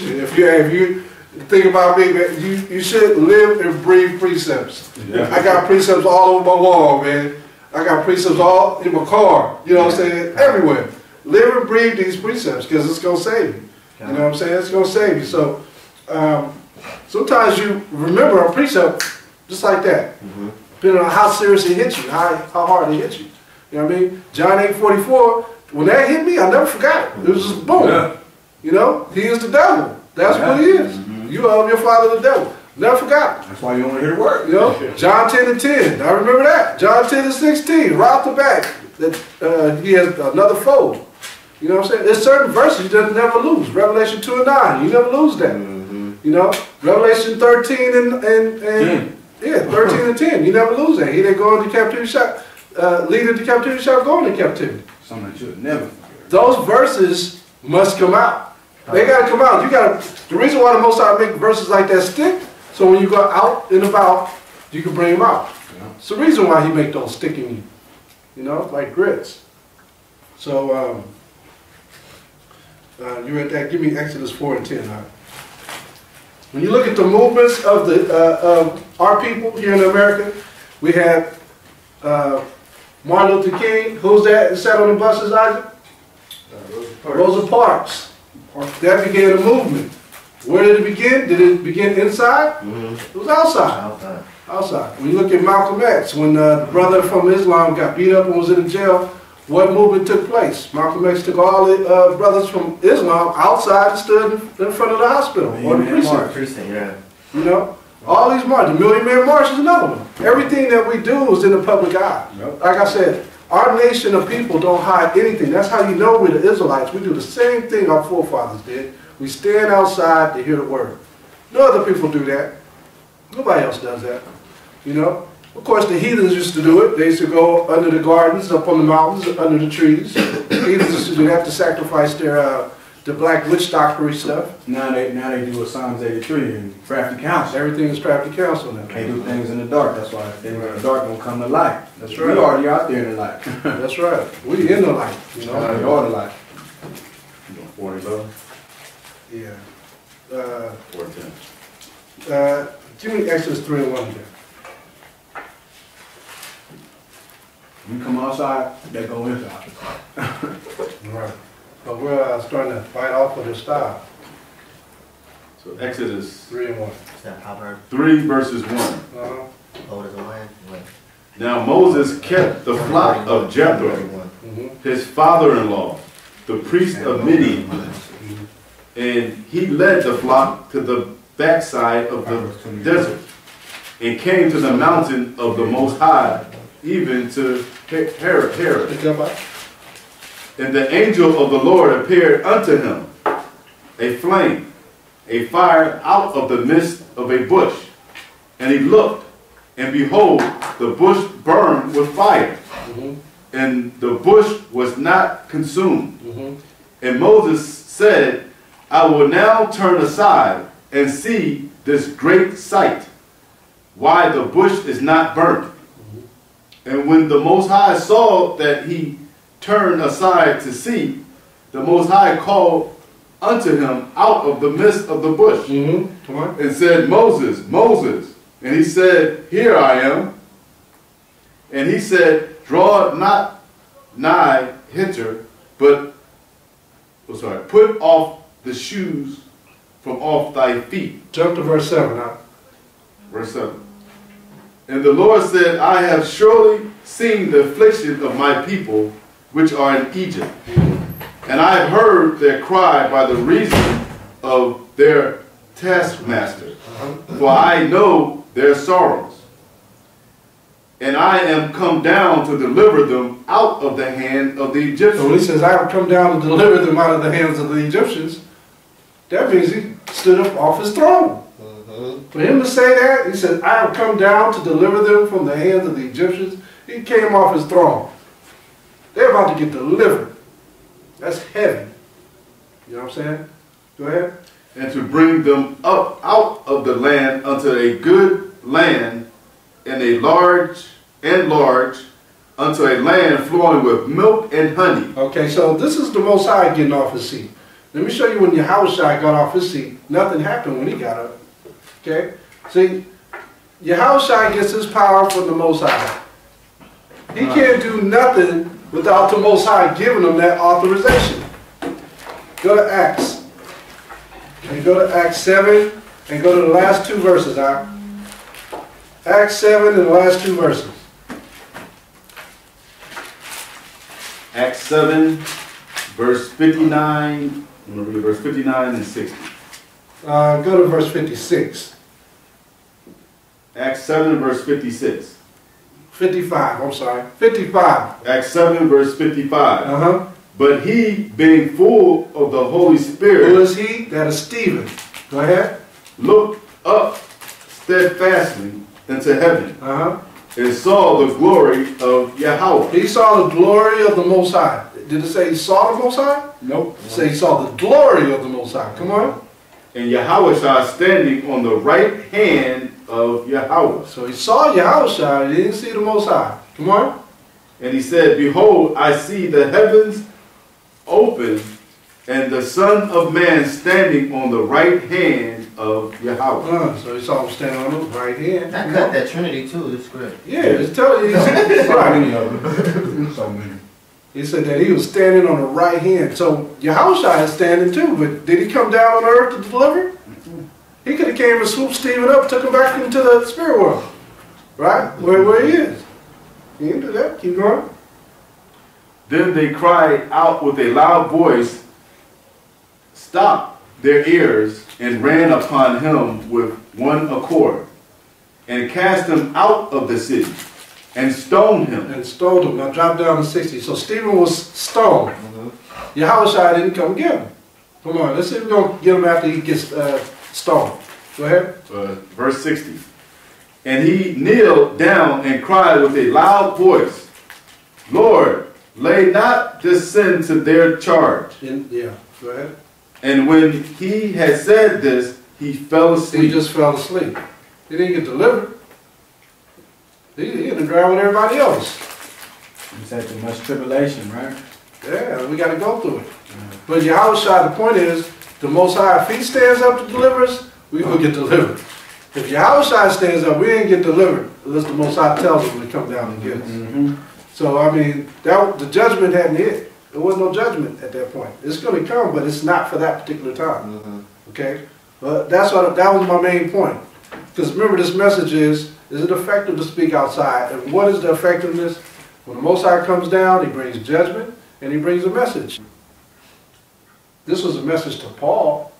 if you if you think about me, man, you you should live and breathe precepts. Yeah. I got precepts all over my wall, man. I got precepts all in my car. You know what I'm saying? Everywhere. Live and breathe these precepts because it's gonna save you. You know what I'm saying? It's gonna save you. So um, sometimes you remember a precept just like that. Depending on how serious it hits you, how, how hard it hits you. You know what I mean? John 8 44, when that hit me, I never forgot it. It was just boom. Yeah. You know, he is the devil. That's what he is. You are your father the devil. Never forgot. That's why you to hear the word. You know, [laughs] John 10 and 10. I remember that. John 10 and 16. Right off the back. That uh, he has another fold. You know what I'm saying? There's certain verses you just never lose. Revelation 2 and 9. You never lose that. You know, Revelation 13 and, and, and yeah, 13 and 10. You never lose that. He that go into captivity shall, uh, lead into captivity shall go into captivity. Something that you'll never forget. Those verses must come out. They gotta come out. You gotta, the reason why the Most High make verses like that stick, so when you go out and about, you can bring them out. Yeah. It's the reason why he make those stick in you. Know, like grits. So, um, uh, you read that? Give me Exodus 4 and 10. Huh? When you look at the movements of the uh, of our people here in America, we have uh, Martin Luther King. Who's that? that Sat on the buses, Isaac. Rosa Parks. That began a movement. Where did it begin? Did it begin inside? Mhm. It was outside. Outside. Outside. When you look at Malcolm X, when uh, the brother from Islam got beat up and was in jail, what movement took place? Malcolm X took all the uh, brothers from Islam outside and stood in front of the hospital or the precinct. Precinct, yeah. You know, all these marches. The Million Man March is another one. Everything that we do is in the public eye. Yep. Like I said, our nation of people don't hide anything. That's how you know we're the Israelites. We do the same thing our forefathers did. We stand outside to hear the word. No other people do that. Nobody else does that. You know? Of course, the heathens used to do it. They used to go under the gardens, up on the mountains, under the trees. The heathens used to do that to sacrifice their uh, the black witch doctory stuff. Now they now they do a Psalms 83 and crafty counsel. Everything is crafty counsel now. They do things in the dark. That's why they in the dark don't come to light. That's right. We already out there in the light. That's right. We in the light, you know, We are the light. You know, 40 low, Yeah. Uh, 410. uh, give me Exodus 3 and 1 again. You come outside, they go inside. [laughs] Right. But we're uh, starting to bite off of the style. So Exodus 3 and 1. Is that proverb? 3 verses 1. Uh-huh. Old as a lion? Now Moses kept the flock of Jethro, Mm-hmm. his father-in-law, the priest of Midian, and he led the flock to the backside of the desert, and came to the mountain of the Most High, even to Herod. Herod. Pick up up. And the angel of the Lord appeared unto him, a flame, a fire out of the midst of a bush. And he looked, and behold, the bush burned with fire, Mm-hmm. and the bush was not consumed. Mm-hmm. And Moses said, I will now turn aside and see this great sight, why the bush is not burnt. And when the Most High saw that he turned aside to see, the Most High called unto him out of the midst of the bush. Mm-hmm. Come on. and said, Moses, Moses. And he said, Here I am. And he said, Draw not nigh hither, but, oh, sorry, put off the shoes from off thy feet. Jump to verse 7 now. Verse 7. And the Lord said, I have surely seen the affliction of my people which are in Egypt. And I have heard their cry by the reason of their taskmaster, for I know their sorrows. And I am come down to deliver them out of the hand of the Egyptians. So he says, I have come down to deliver them out of the hands of the Egyptians, that means he stood up off his throne. Mhm. For him to say that, he said, I have come down to deliver them from the hands of the Egyptians, he came off his throne. They're about to get delivered. That's heavy. You know what I'm saying? Go ahead. and to bring them up out of the land unto a good land and a large and large unto a land flowing with milk and honey. Okay, so this is the Most High getting off his seat. Let me show you when Yahawashi got off his seat. Nothing happened when he got up. Okay? See, Yahawashi gets his power from the Most High. He uh-huh. can't do nothing without the Most High giving him that authorization. Go to Acts. And go to Acts 7 and go to the last two verses, Al. Acts 7 and the last two verses. Acts 7, verse 59, I'm going to read verse 59 and 60. Uh, go to verse 56. Acts 7, verse 56. 55, I'm sorry. 55. Acts 7, verse 55. Uh-huh. But he, being full of the Holy Spirit, is he? That is Stephen. Go ahead. looked up steadfastly into heaven Uh-huh. and saw the glory of Yahawah. He saw the glory of the Most High. Did it say he saw the Most High? Nope. It say he saw the glory of the Most High. Come on. and Yahweh standing on the right hand of Yahawah. So he saw Yahawashi, he didn't see the Most High. Come on. And he said, Behold, I see the heavens open, and the Son of Man standing on the right hand of Yahawah. Uh, so he saw him standing on the right hand. I Come cut on. that Trinity too. It's great. Yeah, it's telling you. He's, [laughs] So right. many of them. so many. He said that he was standing on the right hand. So Yahawashi is standing too, but did he come down on earth to deliver? He could have came and swooped Stephen up, took him back into the spirit world. Right? Where, where he is. He didn't do that. Keep going. Then they cried out with a loud voice, stopped their ears, and ran upon him with one accord, and cast him out of the city, and stoned him. And stoned him. Now drop down to 60. So Stephen was stoned. Yahawashi didn't come get him. Come on, let's see if we're going to get him after he gets uh, stoned. Go ahead. Uh, verse 60. And he kneeled down and cried with a loud voice, Lord, lay not this sin to their charge. In, yeah, go ahead. And when he had said this, he fell asleep. He just fell asleep. He didn't get delivered. He, he in the ground with everybody else. It's had too much tribulation, right? Yeah, we got to go through it. But Yahawashi, the point is, the Most High, if He stands up to deliver us, we will get delivered. If Yahawashi stands up, we ain't get delivered unless the Most High tells him to come down and get us. Mm-hmm. So I mean, that the judgment hadn't hit. There was no judgment at that point. It's going to come, but it's not for that particular time. Mhm. Okay, but that's what that was my main point. Because remember, this message is: is it effective to speak outside? And what is the effectiveness? When the Most High comes down, He brings judgment and He brings a message. This was a message to Paul.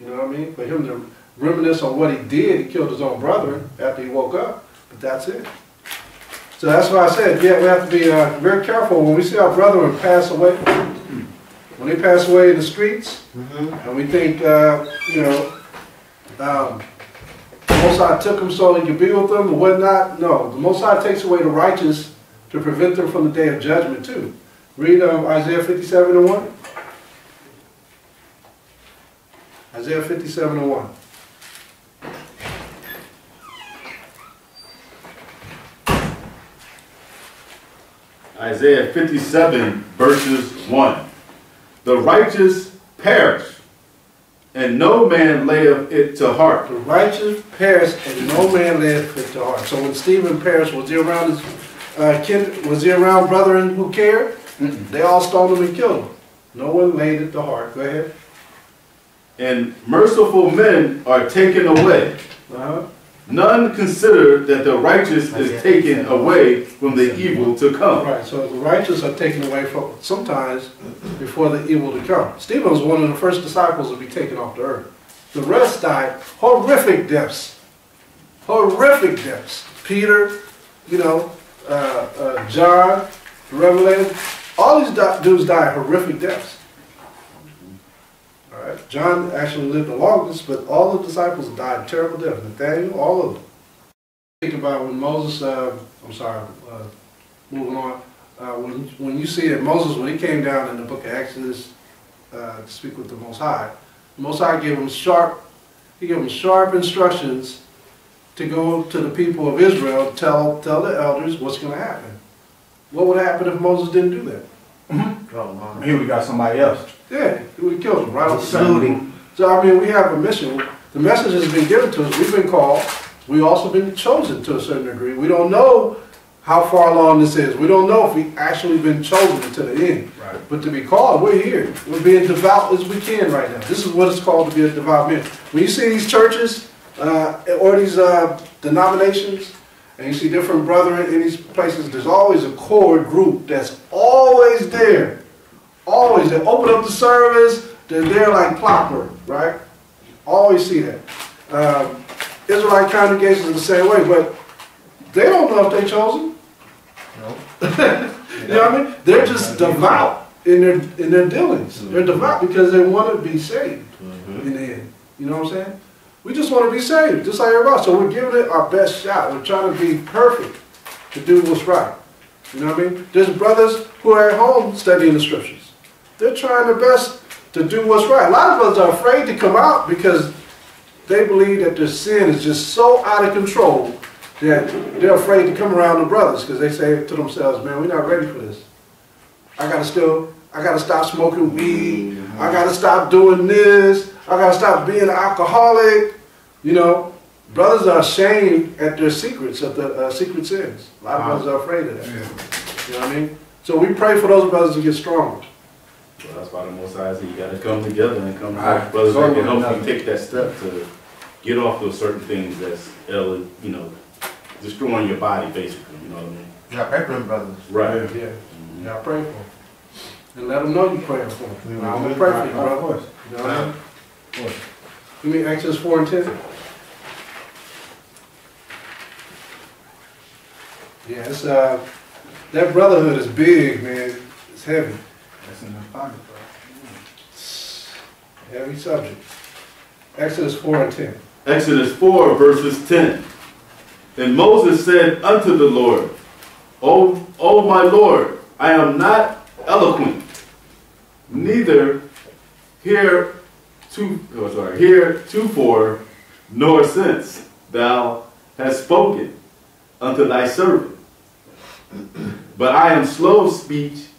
You know what I mean? For him to reminisce on what he did, he killed his own brother after he woke up. But that's it. So that's why I said, yeah, we have to be uh, very careful when we see our brethren pass away. When they pass away in the streets, Mhm. and we think, uh, you know, um, Most High took them so he could be with them or whatnot. No, the Most High takes away the righteous to prevent them from the day of judgment too. Read um, Isaiah 57 and 1. Isaiah 57 and 1. Isaiah 57, verses 1. The righteous perish, and no man layeth it to heart. The righteous perish, and no man layeth it to heart. So when Stephen perished, was he around his uh, kin? Was he around brethren who cared? They all stoned him and killed him. No one laid it to heart. Go ahead. And merciful men are taken away. Uh-huh. None consider that the righteous is taken away from the evil to come. Right. So the righteous are taken away from sometimes before the evil to come. Stephen was one of the first disciples to be taken off the earth. The rest died horrific deaths. Horrific deaths. Peter, you know, uh, uh, John, the Revelator, all these dudes died horrific deaths. All right. John actually lived the longest, but all the disciples died a terrible death. Nathaniel, all of them. Think about when Moses, uh, I'm sorry, uh, moving on. Uh, when, when you see that Moses, when he came down in the book of Exodus uh, to speak with the Most High, the Most High gave him sharp, he gave him sharp instructions to go to the people of Israel, tell tell the elders what's going to happen. What would happen if Moses didn't do that? Oh, my. Here we got somebody else. Yeah, he would have killed him right off the. Saluting. So I mean, we have a mission. The message has been given to us. We've been called. We've also been chosen to a certain degree. We don't know how far along this is. We don't know if we've actually been chosen to the end. Right. But to be called, we're here. We're being devout as we can right now. This is what it's called to be a devout man. When you see these churches uh, or these uh, denominations, and you see different brethren in these places, there's always a core group that's always there. Always. They open up the service, they're there like clockwork, right? Always see that. Um, Israelite congregations are the same way, but they don't know if they're chosen. No. [laughs] You know what I mean? They're just devout in their in their dealings. They're devout because they want to be saved in the end. You know what I'm saying? We just want to be saved, just like everybody. So we're giving it our best shot. We're trying to be perfect to do what's right. You know what I mean? There's brothers who are at home studying the scriptures. They're trying their best to do what's right. A lot of us are afraid to come out because they believe that their sin is just so out of control that they're afraid to come around the brothers because they say to themselves, man, we're not ready for this. I gotta still, I gotta stop smoking weed. I gotta stop doing this. I gotta stop being an alcoholic. You know, brothers are ashamed at their secrets, at the uh, secret sins. A lot of brothers are afraid of that. You know what I mean? So we pray for those brothers to get stronger. Well, that's why the Most High said you gotta come together and come Right. with brothers that can help Sorry. you take that step to get off those certain things that's, you know, destroying your body, basically, you know what I mean? Yeah, pray for them, brothers. Right. Yeah. Yeah, I pray for them. And let them know you're praying for them. I'm gonna pray for you, Of course. You know what I mean? Of course. You mean Exodus 4 and 10? Yeah, it's, uh, that brotherhood is big, man. It's heavy. That's. Heavy subject. Exodus 4 and 10. Exodus 4 verses 10. And Moses said unto the Lord, O, o my Lord, I am not eloquent, neither here to, oh, sorry, here to for, nor since thou hast spoken unto thy servant. But I am slow of speech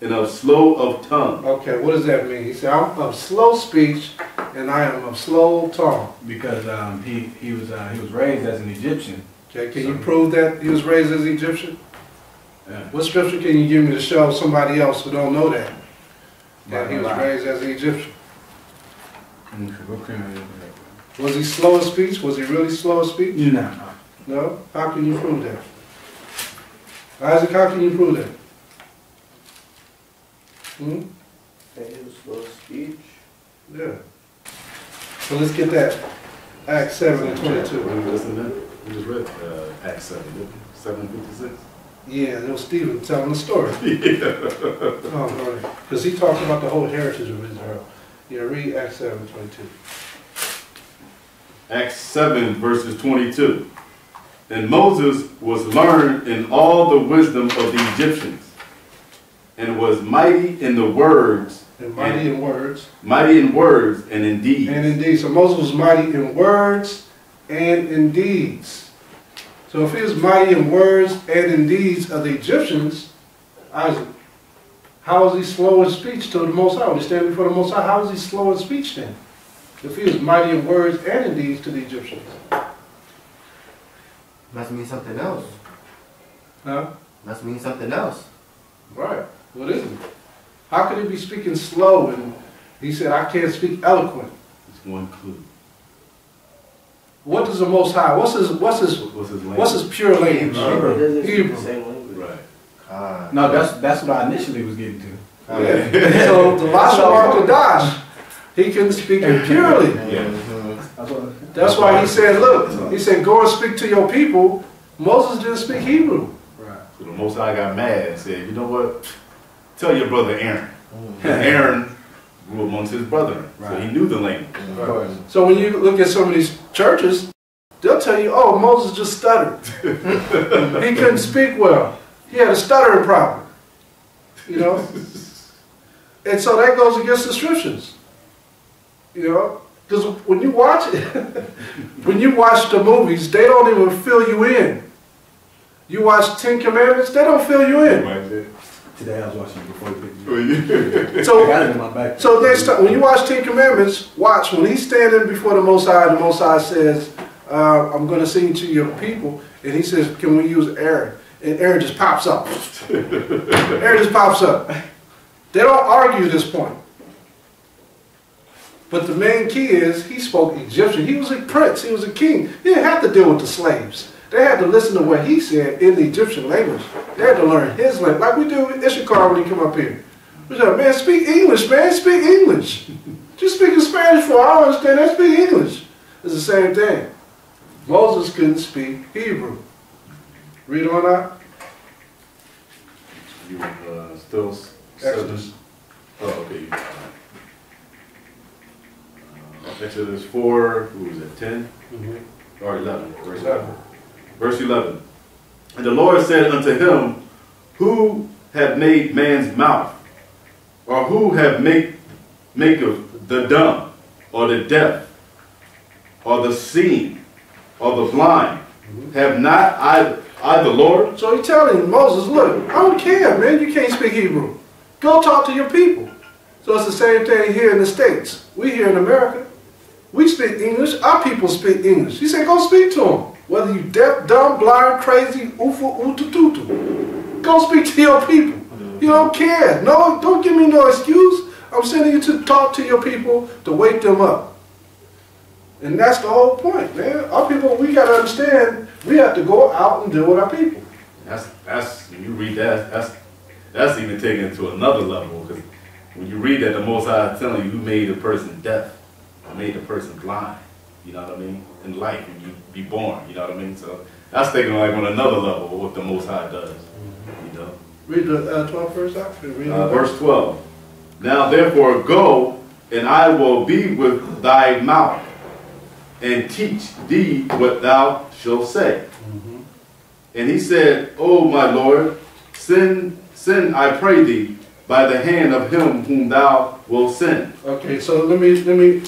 and of slow of tongue. Okay, what does that mean? He said, I'm of slow speech and I am of slow tongue. Because um, he he was uh, he was raised as an Egyptian. Okay, can you prove that he was raised as an Egyptian? Yeah. What scripture can you give me to show somebody else who don't know that? That he was Bible. raised as an Egyptian. Okay, what can I- Was he slow of speech? Was he really slow of speech? You know. No? How can you prove that? Isaac, how can you prove that? Hmm? speech. Yeah. So let's get that. Act 7 and 22. What are we listening to? We just read uh, Acts 7, didn't we? 756. Yeah, there was Stephen telling the story. [laughs] yeah. Oh, Because he talks about the whole heritage of Israel. Yeah, read Act 7 and 22. Acts 7, verses 22. And Moses was learned in all the wisdom of the Egyptians, and was mighty in the words, And mighty in words mighty in words and in deeds. and in deeds. So Moses was mighty in words and in deeds. So if he was mighty in words and in deeds of the Egyptians, Isaac, how is he slow in speech to the Most High? When he's standing before the Most High, how is he slow in speech then? If he was mighty in words and in deeds to the Egyptians. Must mean something else. Huh? Must mean something else. Right. What is it? How could he be speaking slow and he said, I can't speak eloquent? It's one clue. What does the Most High, what's his, what's his, What's his language? what's his pure language? Hebrew. Hebrew. Right. Ah. No, that's that's what I initially was getting to. Yeah. So the Lashon Kodesh He couldn't speak it purely. Yeah. That's. That's why he said, look, he said, go and speak to your people. Moses didn't speak Hebrew. Right. So the Most High got mad and said, you know what? Tell your brother Aaron. Mhm. [laughs] Aaron grew amongst his brethren, so he knew the language. Of course. So when you look at some of these churches, they'll tell you, oh, Moses just stuttered. [laughs] he couldn't speak well. He had a stuttering problem. You know? [laughs] And so that goes against the scriptures. You know? Because when you watch it, when you watch the movies, they don't even fill you in. You watch Ten Commandments, they don't fill you in. Right Today I was watching it before you picked me. there. [laughs] I So got it in my back. So next time, when you watch Ten Commandments, watch when he's standing before the Most High. The Most High says, uh, "I'm going to sing to your people," and he says, "Can we use Aaron?" And Aaron just pops up. [laughs] Aaron just pops up. They don't argue this point. But the main key is he spoke Egyptian. He was a prince. He was a king. He didn't have to deal with the slaves. They had to listen to what he said in the Egyptian language. They had to learn his language, like we do with Ishakar when he come up here. We say, man, speak English, man, speak English. Just speaking Spanish for I don't understand that, speak English. It's the same thing. Moses couldn't speak Hebrew. Read on out. You uh, still Exodus. Oh, okay. Uh, Exodus 4, who was it, 10 or 11? Verse 11. Verse 11. And the Lord said unto him, Who have made man's mouth? Or who have make, make of the dumb, or the deaf, or the seeing, or the blind? Have not I, I the Lord? So he's telling Moses, look, I don't care, man, you can't speak Hebrew. Go talk to your people. So it's the same thing here in the States. We here in America, we speak English, our people speak English. He said, go speak to them. Whether you deaf, dumb, blind, crazy, oofa, ootututu. Go speak to your people. You don't care. No, don't give me no excuse. I'm sending you to talk to your people to wake them up. And that's the whole point, man. Our people, we got to understand, we have to go out and deal with our people. That's that's when you read that that's that's even taken to another level because when you read that the Most High is telling you who made a person deaf, or made a person blind. You know what I mean? In life, you be born, you know what I mean. So that's taken like on another level of what the Most High does. You know. Read the uh, 12th verse out. Read Uh, verse 12. Now therefore go, and I will be with thy mouth, and teach thee what thou shalt say. Mhm. And he said, O my Lord, send, send, I pray thee, by the hand of him whom thou wilt send. Okay, so let me let me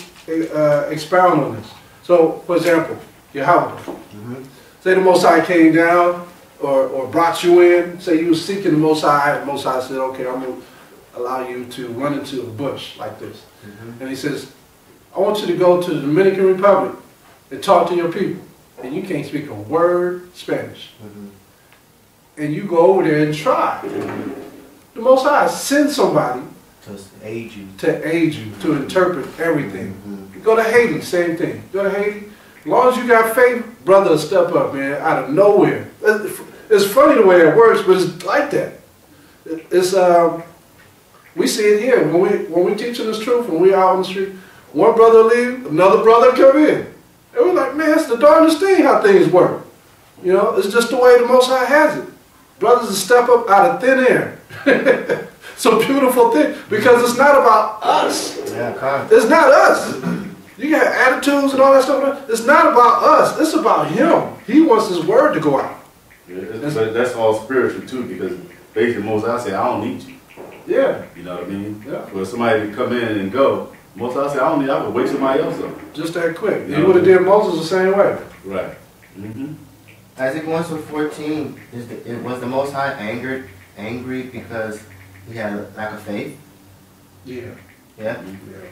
uh, expound on this. So, for example, Yahweh. Mhm. Say the Most High came down or, or brought you in. Say you were seeking the Most High. and The Most High said, okay, I'm going to allow you to run into a bush like this. Mhm. And he says, I want you to go to the Dominican Republic and talk to your people. And you can't speak a word Spanish. Mhm. And you go over there and try. The Most High send somebody To aid you. to aid you, to interpret everything. You go to Haiti, same thing. Go to Haiti. As long as you got faith, brother, will step up, man, out of nowhere. It's funny the way it works, but it's like that. It's um, we see it here when we when we teaching this truth, when we out on the street. One brother leave, another brother come in, and we're like, man, it's the darndest thing how things work. You know, it's just the way the Most High has it. Brothers will step up out of thin air. [laughs] it's a beautiful thing because it's not about us. Yeah. It's not us. You got attitudes and all that stuff. It's not about us. It's about him. He wants his word to go out. Yeah, it's- But that's all spiritual too, because basically Most High said, I don't need you. Yeah, You know what I mean? Yeah. For somebody to come in and go, Most High said, I don't need, I could wake somebody else up. just that quick. He would have did Moses the same way. Right. Mm-hmm. Isaac 1 to 14, is the, it was the Most High angered, angry because he had a lack of faith? Yeah. Yeah? Yeah.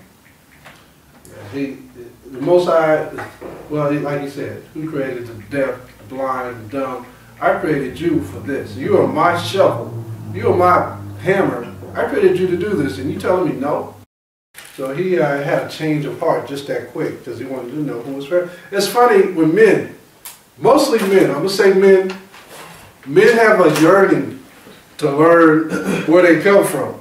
He, the Most High, well, like he said, who created the deaf, blind, dumb? I created you for this. You are my shovel. You are my hammer. I created you to do this, and you telling me no? So he uh, had a change of heart just that quick because he wanted to know who was fair. It's funny with men, mostly men. I'm gonna say men. Men have a yearning to learn where they come from.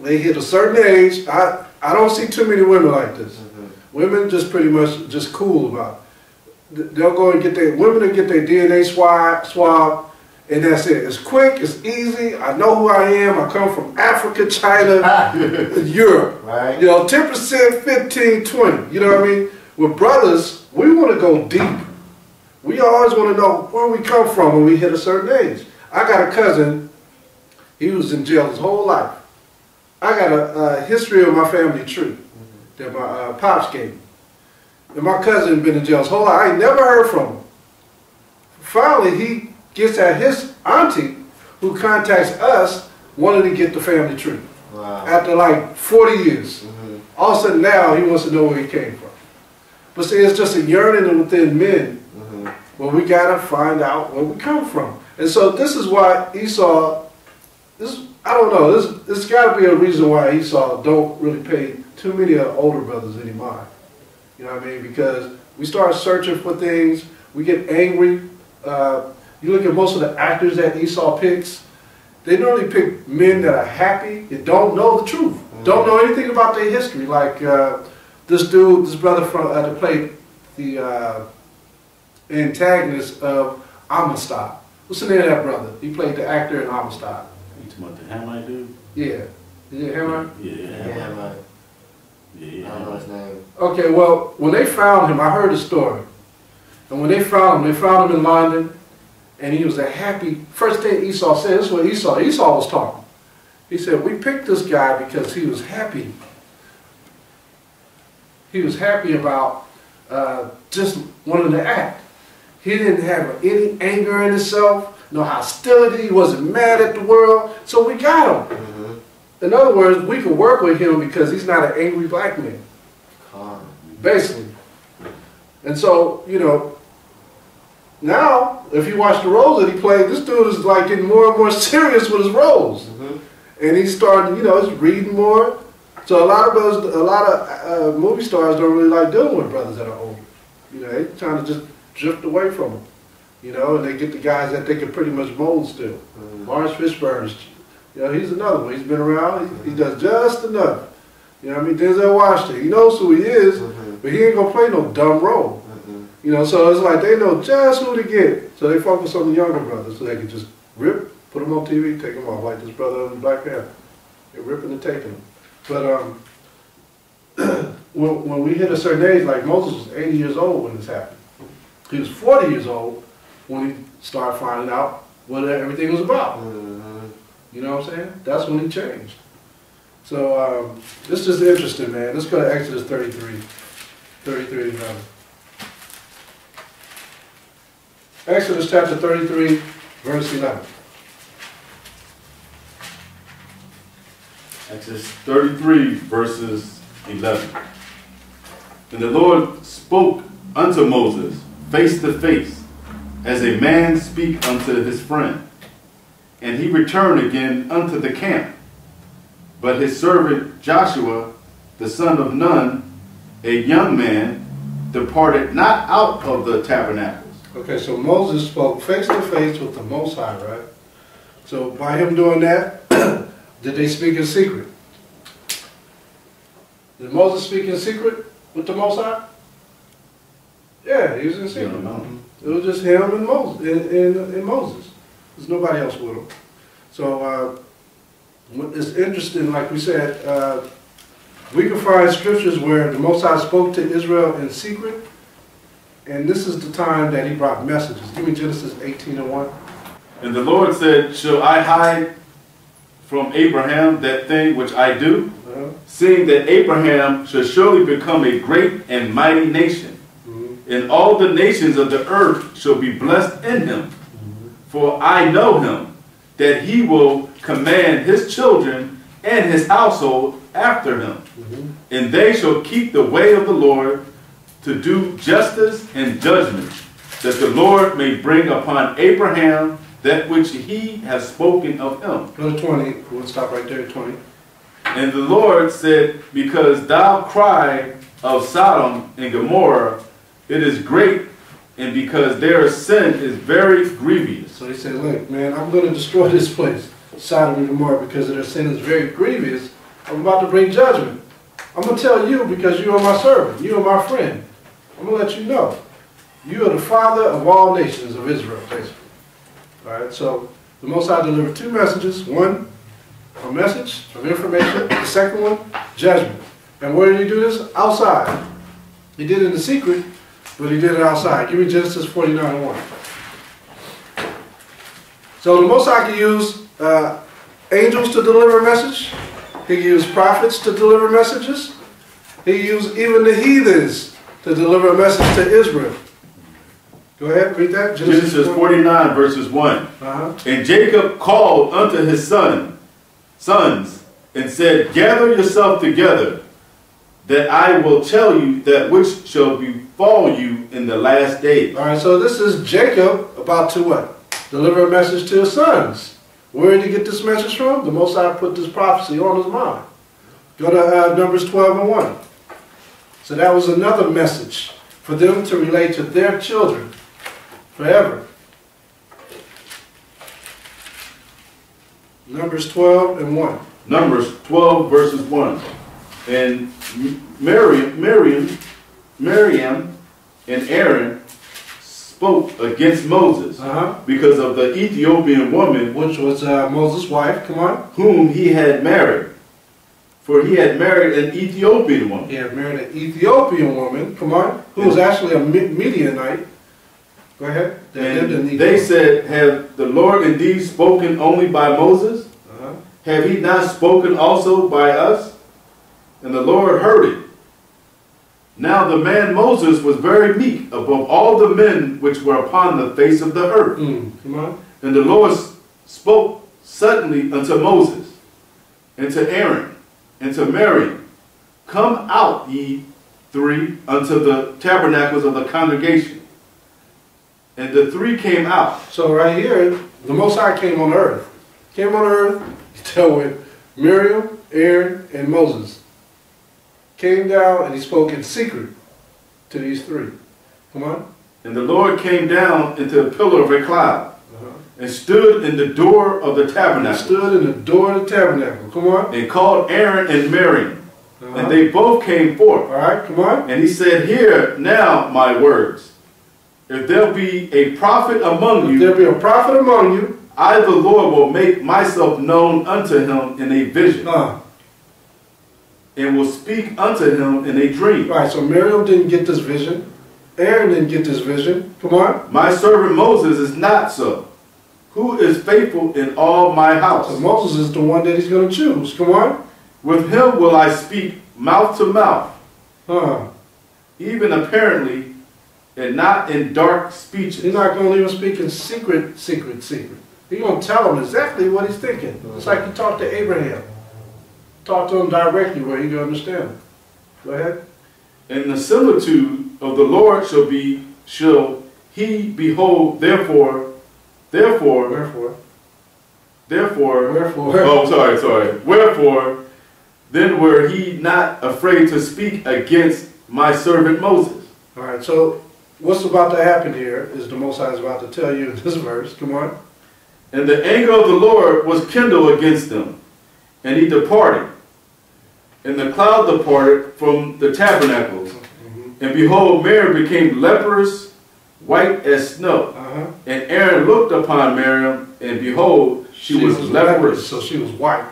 They hit a certain age. I I don't see too many women like this. Women just pretty much just cool about it. They'll go and get their women will get their DNA swab, swab, and that's it. It's quick, it's easy. I know who I am. I come from Africa, China, [laughs] Europe. Right? You know, 10%, 15, 20. You know what I mean? With brothers, we want to go deep. We always want to know where we come from when we hit a certain age. I got a cousin, he was in jail his whole life. I got a, a history of my family tree that my uh, pops gave me. And my cousin been in jail his whole life. I ain't never heard from him. Finally, he gets at his auntie, who contacts us, wanting to get the family tree. Wow. After like 40 years. Mhm. All of a sudden now he wants to know where he came from. But see, it's just a yearning within men Mhm. where we gotta find out where we come from. And so this is why Esau, this I don't know, this this gotta be a reason why Esau don't really pay too many of the older brothers any mind. You know what I mean? Because we start searching for things, we get angry. Uh, you look at most of the actors that Esau picks, they normally pick men that are happy and don't know the truth, don't know anything about their history. Like uh, this dude, this brother from uh, that played the uh, antagonist of Amistad. What's the name of that brother? He played the actor in Amistad. You talking about the Hamite dude? Yeah. Is it him? Yeah, Yeah, yeah, man. yeah. I don't know his name. Okay, well, when they found him, I heard the story. And when they found him, they found him in London, and he was a happy. First thing Esau said, this is what Esau, Esau was talking. He said, We picked this guy because he was happy. He was happy about uh, just wanting to act. He didn't have any anger in himself, no hostility, he wasn't mad at the world, so we got him. Mhm. In other words, we can work with him because he's not an angry black man Calm. basically. And so, you know, now if you watch the roles that he played, this dude is like getting more and more [laughs] serious with his roles, Mhm. and he's starting, you know, he's reading more. So a lot of brothers, a lot of uh, movie stars don't really like dealing with brothers that are older. You know, they're trying to just drift away from them. You know, and they get the guys that they can pretty much mold still. Mhm. Laurence Fishburne's, you know, he's another one. He's been around. He, he does just enough. You know, what I mean, Denzel Washington. He knows who he is, Mhm. but he ain't gonna play no dumb role. Mhm. You know, so it's like they know just who to get. So they focus on the younger brothers so they can just rip, put them on TV, take them off, like this brother in Black Panther. They're ripping and taking them. But um, [clears throat] when, when we hit a certain age, like Moses was 80 years old when this happened. He was 40 years old when he started finding out what everything was about. Mhm. You know what I'm saying? That's when he changed. So um, this is interesting, man. Let's go to Exodus 33, 33 and 11. Exodus chapter 33, verse 11. Exodus 33, verses 11. And the Lord spoke unto Moses face to face, as a man speak unto his friend. And he returned again unto the camp. But his servant Joshua, the son of Nun, a young man, departed not out of the tabernacles. Okay, so Moses spoke face to face with the Most High, right? So by him doing that, [clears throat] did they speak in secret? Did Moses speak in secret with the Most High? Yeah, he was in secret. don't know. It was just him and Moses. And, and, and Moses. There's nobody else with him. So uh, it's interesting, like we said, uh, we can find scriptures where the Most High spoke to Israel in secret, and this is the time that he brought messages. Give me Genesis 18 and 1. And the Lord said, Shall I hide from Abraham that thing which I do? Uh-huh. seeing that Abraham shall surely become a great and mighty nation. And all the nations of the earth shall be blessed in him. For I know him, that he will command his children and his household after him, and they shall keep the way of the Lord to do justice and judgment, that the Lord may bring upon Abraham that which he has spoken of him. Go to 20. We'll stop right there 20. And the Lord said, Because thou cry of Sodom and Gomorrah, it is great, and because their sin is very grievous. So he said, look, man, I'm going to destroy this place, Sodom and Gomorrah, because their sin is very grievous. I'm about to bring judgment. I'm gonna tell you because you are my servant, you are my friend. I'm gonna let you know. You are the father of all nations of Israel, basically. All right, so the Most High delivered two messages. One, a message of information. The second one, judgment. And where did he do this? Outside. He did it in the secret, but he did it outside. Give me Genesis 49 and 1. So the Most High can use uh, angels to deliver a message. He can use prophets to deliver messages. He can use even the heathens to deliver a message to Israel. Go ahead, read that. Genesis 49 verses 1. Uh-huh. And Jacob called unto his son, sons, and said, Gather yourself together, that I will tell you that which shall befall you in the last days. All right, so this is Jacob about to what? Deliver a message to his sons. Where did he get this message from? The Most High put this prophecy on his mind. Go to uh, Numbers 12 and 1. So that was another message for them to relate to their children forever. Numbers 12 and 1. Numbers 12 verses 1. And Miriam, Miriam, Miriam and Aaron spoke against Moses Uh-huh. because of the Ethiopian woman Which was uh, Moses' wife. Come on. whom he had married. For he had married an Ethiopian woman. He had married an Ethiopian woman. Come on. Who was actually a Mi- Midianite. Go ahead. That lived in And they said, Have the Lord indeed spoken only by Moses? Uh-huh. Have he not spoken also by us? And the Lord heard it. Now the man Moses was very meek above all the men which were upon the face of the earth. Mm, come on. And the Lord spoke suddenly unto Moses, and to Aaron, and to Miriam, Come out, ye three, unto the tabernacles of the congregation. And the three came out. So right here, the Most High came on earth. Came on earth, he dealt with Miriam, Aaron, and Moses. Came down and he spoke in secret to these three. Come on. And the Lord came down into a pillar of a cloud, Uh-huh. and stood in the door of the tabernacle, stood in the door of the tabernacle. Come on. and called Aaron and Miriam. Uh-huh. And they both came forth. All right, come on. And he said, Hear now my words. If there be a prophet among If you, there be a prophet among you, I, the Lord, will make myself known unto him in a vision, uh, and will speak unto him in a dream. right, so Miriam didn't get this vision. Aaron didn't get this vision. Come on. My servant Moses is not so, who is faithful in all my house? So. Moses is the one that he's going to choose. Come on. With him will I speak mouth to mouth, Uh, even apparently, and not in dark speeches. He's not going to even speak in secret, secret, secret. He's going to tell him exactly what he's thinking. It's like you talk to Abraham. Talk to him directly where he can understand. Go ahead. And the similitude of the Lord shall be, shall he behold, therefore, therefore, Wherefore, therefore, wherefore, oh, sorry, sorry. Wherefore, then were he not afraid to speak against my servant Moses. all right. So what's about to happen here is the Most High is about to tell you in [laughs] this verse. Come on. And the anger of the Lord was kindled against them, and he departed. And the cloud departed from the tabernacles, and behold, Miriam became leprous, white as snow. Uh-huh. And Aaron looked upon Miriam, and behold, she, was, leprous. so she was white.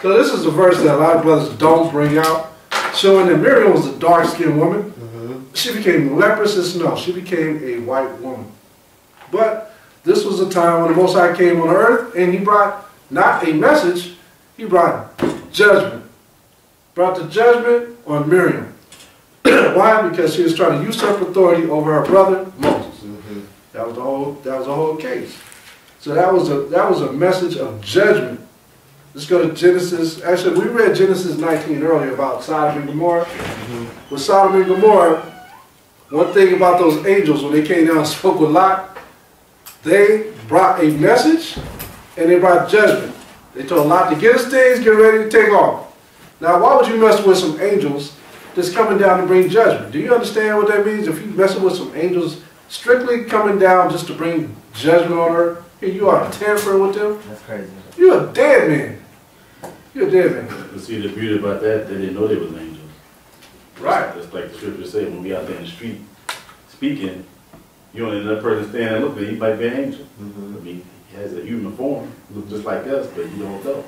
So this is a verse that a lot of brothers don't bring out, showing that Miriam was a dark-skinned woman. She became leprous as snow. She became a white woman. But this was a time when the Most High came on earth and he brought not a message, he brought judgment. Brought the judgment on Miriam. [clears throat] Why? Because she was trying to usurp authority over her brother Moses. Mm-hmm. That was the whole that was the whole case. So that was a that was a message of judgment. Let's go to Genesis. Actually, we read Genesis 19 earlier about Sodom and Gomorrah. Mm-hmm. With Sodom and Gomorrah, one thing about those angels when they came down and [laughs] spoke with Lot, they brought a message and they brought judgment. They told Lot to get his things, get ready to take off. Now, why would you mess with some angels that's coming down to bring judgment? Do you understand what that means? If you messing with some angels strictly coming down just to bring judgment on her, here you are tampering with them, That's crazy. you're a dead man. You're a dead man. But see, the beauty about that, they didn't know they was angels. Right. Just like the scripture said, when we out there in the street speaking, you only another person standing there looking, he might be an angel. I Mhm. mean, he has a human form, look just like us, but you don't know.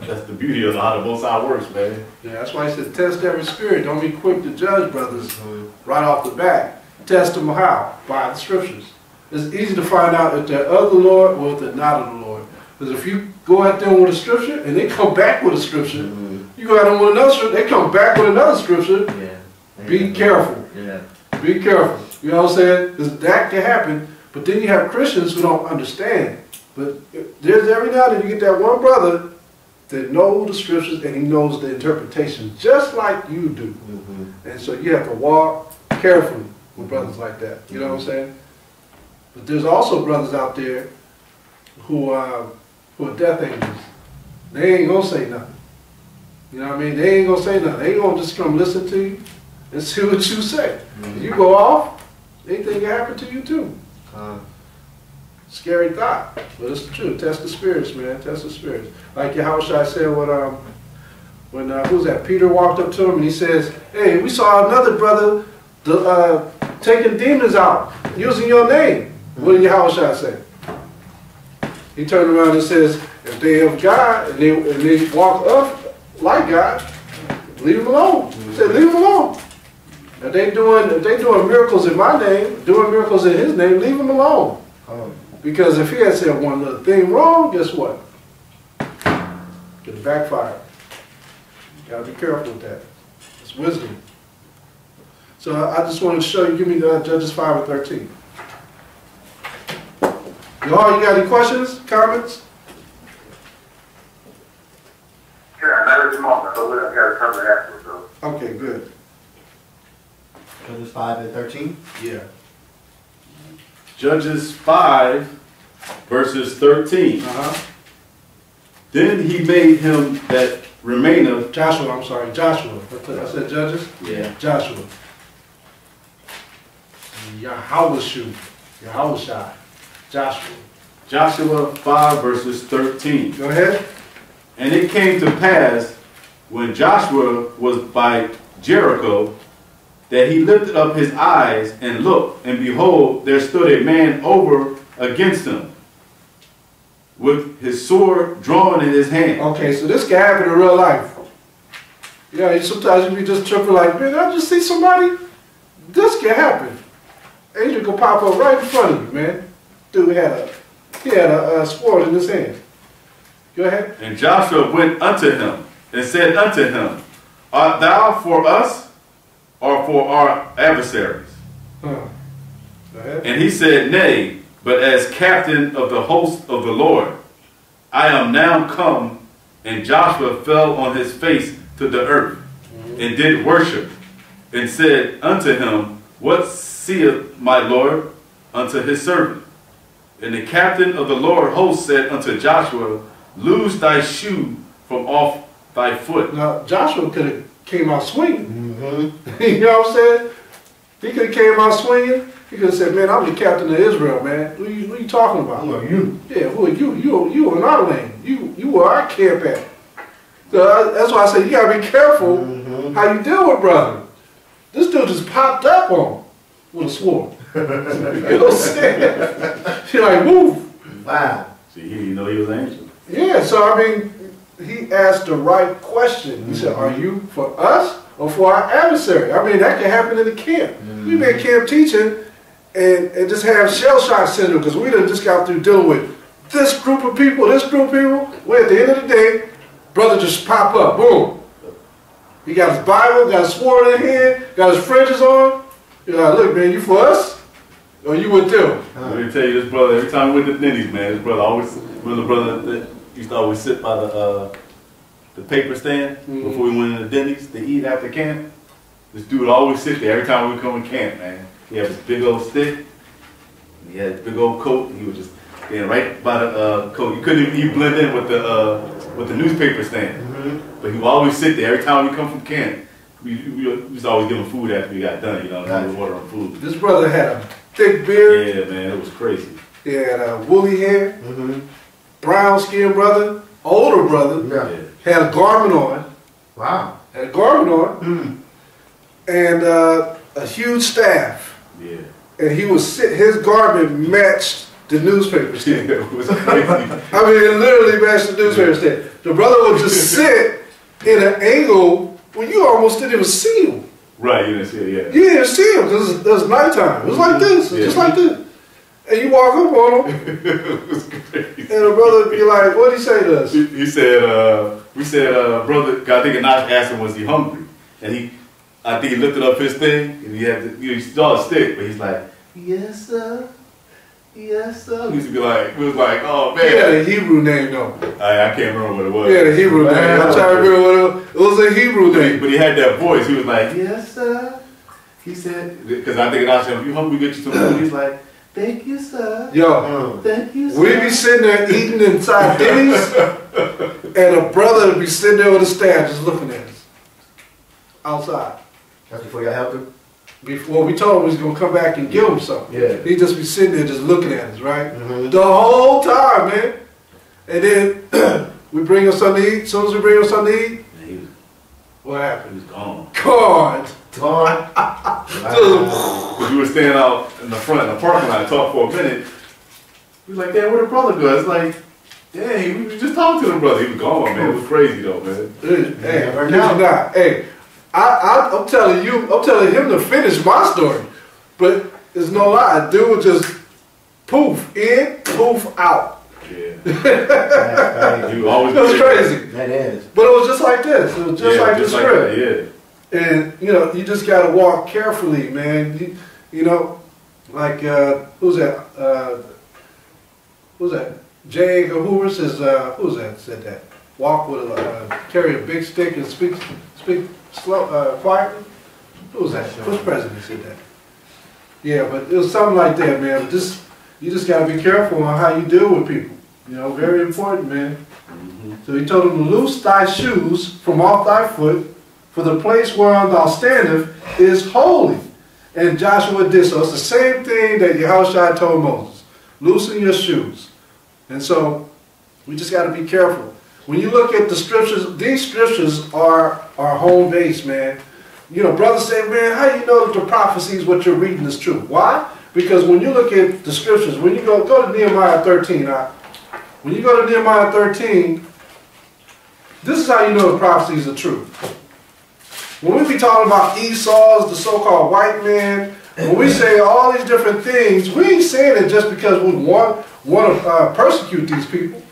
That's the beauty of how the Most High works, man. Yeah, that's why he said, test every spirit. Don't be quick to judge brothers right off the bat. Test them how? By the scriptures. It's easy to find out if they're of the Lord or if they're not of the Lord. Because if you go at them with a scripture and they come back with a scripture, Mhm. you go at them with another scripture, they come back with another scripture. Yeah. Be careful. Yeah. Be careful. You know what I'm saying? saying? 'Cause that can happen. But then you have Christians who don't understand. But there's every now and then you get that one brother that knows the scriptures and he knows the interpretation just like you do. Mhm. And so you have to walk carefully with brothers like that. You know what I'm saying? But there's also brothers out there who are, who are death angels. They ain't gonna say nothing. You know what I mean? They ain't gonna say nothing. They ain't gonna just come listen to you and [laughs] see what you say. If you go off, anything can happen to you too. Uh, Scary thought, but it's true. Test the spirits, man. Test the spirits. Like Yahushua said when um when uh, who's that? Peter walked up to him and he says, "Hey, we saw another brother the, uh, taking demons out using your name." What did Yahushua say? He turned around and says, "If they have God and they and they walk up like God, leave them alone." He said, "Leave them alone." If they doing if they doing miracles in my name, doing miracles in His name, leave them alone. Because if he had said one little thing wrong, guess what? It backfire. You gotta be careful with that. It's wisdom. So I I just want to show you, give me uh, Judges 5 and 13. Y'all, you got any questions, comments? Yeah, not at the moment, but we've got to cover that after, so. Okay, good. Judges five and thirteen. Yeah. Judges 5, verses 13. Uh-huh. Then he made him that remaineth. Joshua, I'm sorry, Joshua. I said- Judges? Yeah. Joshua. Yahweh Yahweh Joshua. Joshua 5, verses 13. Go ahead. And it came to pass, when Joshua was by Jericho, that he lifted up his eyes and looked, and behold, there stood a man over against him, with his sword drawn in his hand. Okay, so this can happen in real life. Yeah, you- know, sometimes you be just tripping like, man, I just see somebody. This can happen. Angel can pop up right in front of you, man. Dude had a he had a, uh sword in his hand. Go ahead. And Joshua went unto him, and said unto him, Art thou for us, or for our adversaries? Huh. And he said, Nay, but as captain of the host of the Lord, I am now come. And Joshua fell on his face to the earth, mm-hmm. and did worship, and said unto him, What seeth my Lord unto his servant? And the captain of the Lord host said unto Joshua, Lose thy shoe from off thy foot. Now Joshua could have came out swinging. Mm-hmm. [laughs] you know what I'm saying? He could have came out swinging. He could have said, "Man, I'm the captain of Israel, man. Who you, who you talking about? Who are you? Yeah, who are you? You you in our lane. You you where I camp at. So I, that's why I say you gotta be careful Mhm. how you deal with brother. This dude just popped up on him with a sword. [laughs] [laughs] you know what I'm saying? He like move. Wow. See, he didn't know he was an angel. Yeah, so I mean, he asked the right question. He said, "Are you for us or for our adversary?" I mean, that can happen in the camp. We been mm. camp teaching, and and just have shell shock syndrome because we done just got through dealing with this group of people, this group of people. Where at the end of the day, brother just pop up, boom. He got his Bible, got his sword in his hand, got his fringes on. You're like, look, man, you for us or you with them? Let me tell you, this brother, every time we went to Denny's, man, this brother always, remember the brother that used to always sit by the, uh, the paper stand Mhm. before we went into Denny's to eat after camp? This dude would always sit there every time we come in camp, man. He had this big old stick, he had this big old coat, and he was just stand right by the, uh, coat. You couldn't even, he blend in with the, uh, with the newspaper stand. Mm-hmm. But he would always sit there every time we come from camp. We, we, we used to always give him food after we got done, you know, we would order him food. This brother had a thick beard. Yeah, man, it was crazy. He had a woolly hair. Mm-hmm. Brown skinned brother, older brother, Yeah. Had a garment on, Wow. had a garment on, Hmm. and uh, a huge staff. Yeah. And he was sit, his garment matched the newspaper [laughs] stand. Yeah, it was crazy. [laughs] I mean, it literally matched the newspaper stand. The brother would just [laughs] sit in an angle where you almost didn't even see him. right, you didn't see it, yeah. You didn't see him because it was nighttime. It was like this, Yeah. just like this. And you walk up on him, [laughs] it was crazy. and the brother would be like, "What'd he say to us?" He, he said, uh, we said, uh, brother, I think Enoch asked him, was he hungry? And he, I think he lifted up his thing, and he had, to, you know, he saw a stick, but he's like, yes, sir. Yes, sir. He used to be like, he was like, oh, man. He had a Hebrew name though. I, I can't remember what it was. He had a Hebrew name. I'm trying to remember what it was. It was a Hebrew name. but he had that voice. He was like, yes, sir. He said, because I think said, if you hungry, get you some food. He's like, thank you, sir. Yo, Mm. Thank you, sir. we be sitting there eating inside Denny's, [laughs] and a brother would be sitting there with a staff just looking at us outside. That's before y'all helped him? Before we told him we was gonna come back and give him something. Yeah. He'd just be sitting there just looking at us, right? Mhm. The whole time, man. And then [clears throat] we bring him something to eat. As soon as we bring him something to eat, And he was, what he happened? was gone. God. Gone. [laughs] Wow. Because we were standing out in the front of the parking lot and talked for a minute. We was like, damn, where the brother go? It's like, dang, we just talking to the brother. He was gone, man. It was crazy though, man. Hey, Never kid you not. Hey, I, I, I'm telling you, I'm telling him to finish my story. But there's no lie. Dude just poof in, poof out. Yeah. [laughs] That's crazy. You It was crazy. That is. But it was just like this. It was just yeah, like just the script. that, yeah. And you know, you just gotta walk carefully, man. You, you know, like uh, who's that? Uh, who's that? J. Edgar Hoover says, uh, who's that? Said that. Walk with a uh, carry a big stick and speak speak slow uh, quietly. Who was that? Which president said that? Yeah, but it was something like that, man. But just you just gotta be careful on how you deal with people. You know, very important, man. So he told him, to Loose thy shoes from off thy foot, for the place whereon thou standest is holy. And Joshua did so. It's the same thing that Yahushua told Moses. Loosen your shoes. And so we just got to be careful. When you look at the scriptures, these scriptures are our home base, man. You know, brothers say, man, how you know that the prophecies, what you're reading is true? Why? Because when you look at the scriptures, when you go, go to Nehemiah 13, uh, when you go to Nehemiah 13, this is how you know the prophecies are true. When we be talking about Esau's, the so-called white man, when we say all these different things, we ain't saying it just because we want want to uh, persecute these people.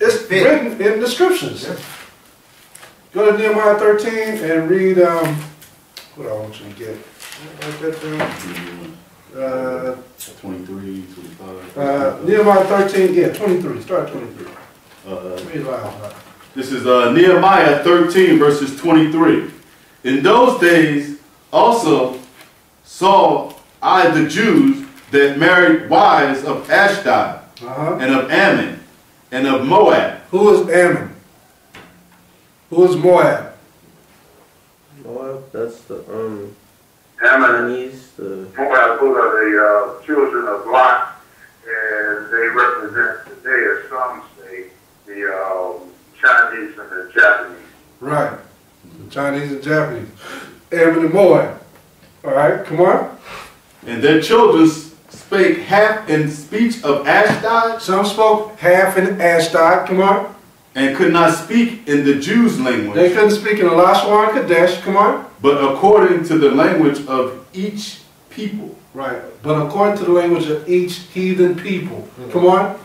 It's written in the scriptures. Go to Nehemiah 13 and read, um, what I want you to get. Write that down. Uh, 23, 25. uh, Nehemiah 13, yeah, 23. Start 23. Uh, Read loud. This is uh, Nehemiah 13, verses 23. In those days also saw I the Jews that married wives of Ashdod, Uh-huh. and of Ammon, and of Moab. Who is Ammon? Who is Moab? Moab, that's the um Ammon, Chinese, the Moab, those are the uh, children of Lot, and they represent today, as some say, the um, Chinese and the Japanese. Right. The Chinese and Japanese. Ammon and Moab. All right, come on. And their children spake half in speech of Ashdod, Some spoke half in Ashdod, come on. and could not speak in the Jews' language. They couldn't speak in Elashwan Kadesh, come on. but according to the language of each people. Right. But according to the language of each heathen people. Come on.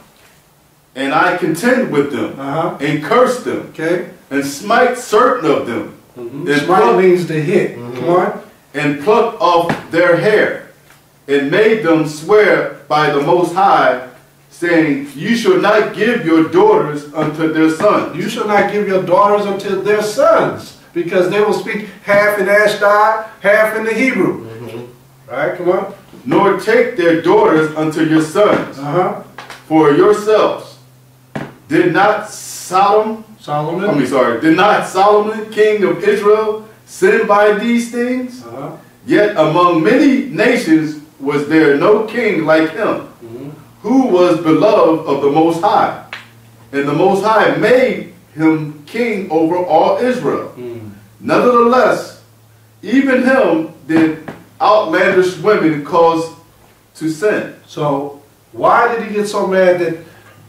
And I contend with them, Uh-huh. and curse them, Okay. and smite certain of them, Mm-hmm. And Smite pluck- means to hit. Come on. and plucked off their hair, and made them swear by the Most High, saying, You shall not give your daughters unto their sons, You shall not give your daughters unto their sons, because they will speak half in Ashdod, half in the Hebrew. Right? come on. nor take their daughters unto your sons Uh-huh. for yourselves. Did not Sodom, I Solomon. mean, sorry, did not Solomon, king of Israel, sin by these things? Uh-huh. Yet among many nations was there no king like him, Mhm. who was beloved of the Most High. And the Most High made him king over all Israel. Nevertheless, even him did outlandish women cause to sin. So why did he get so mad that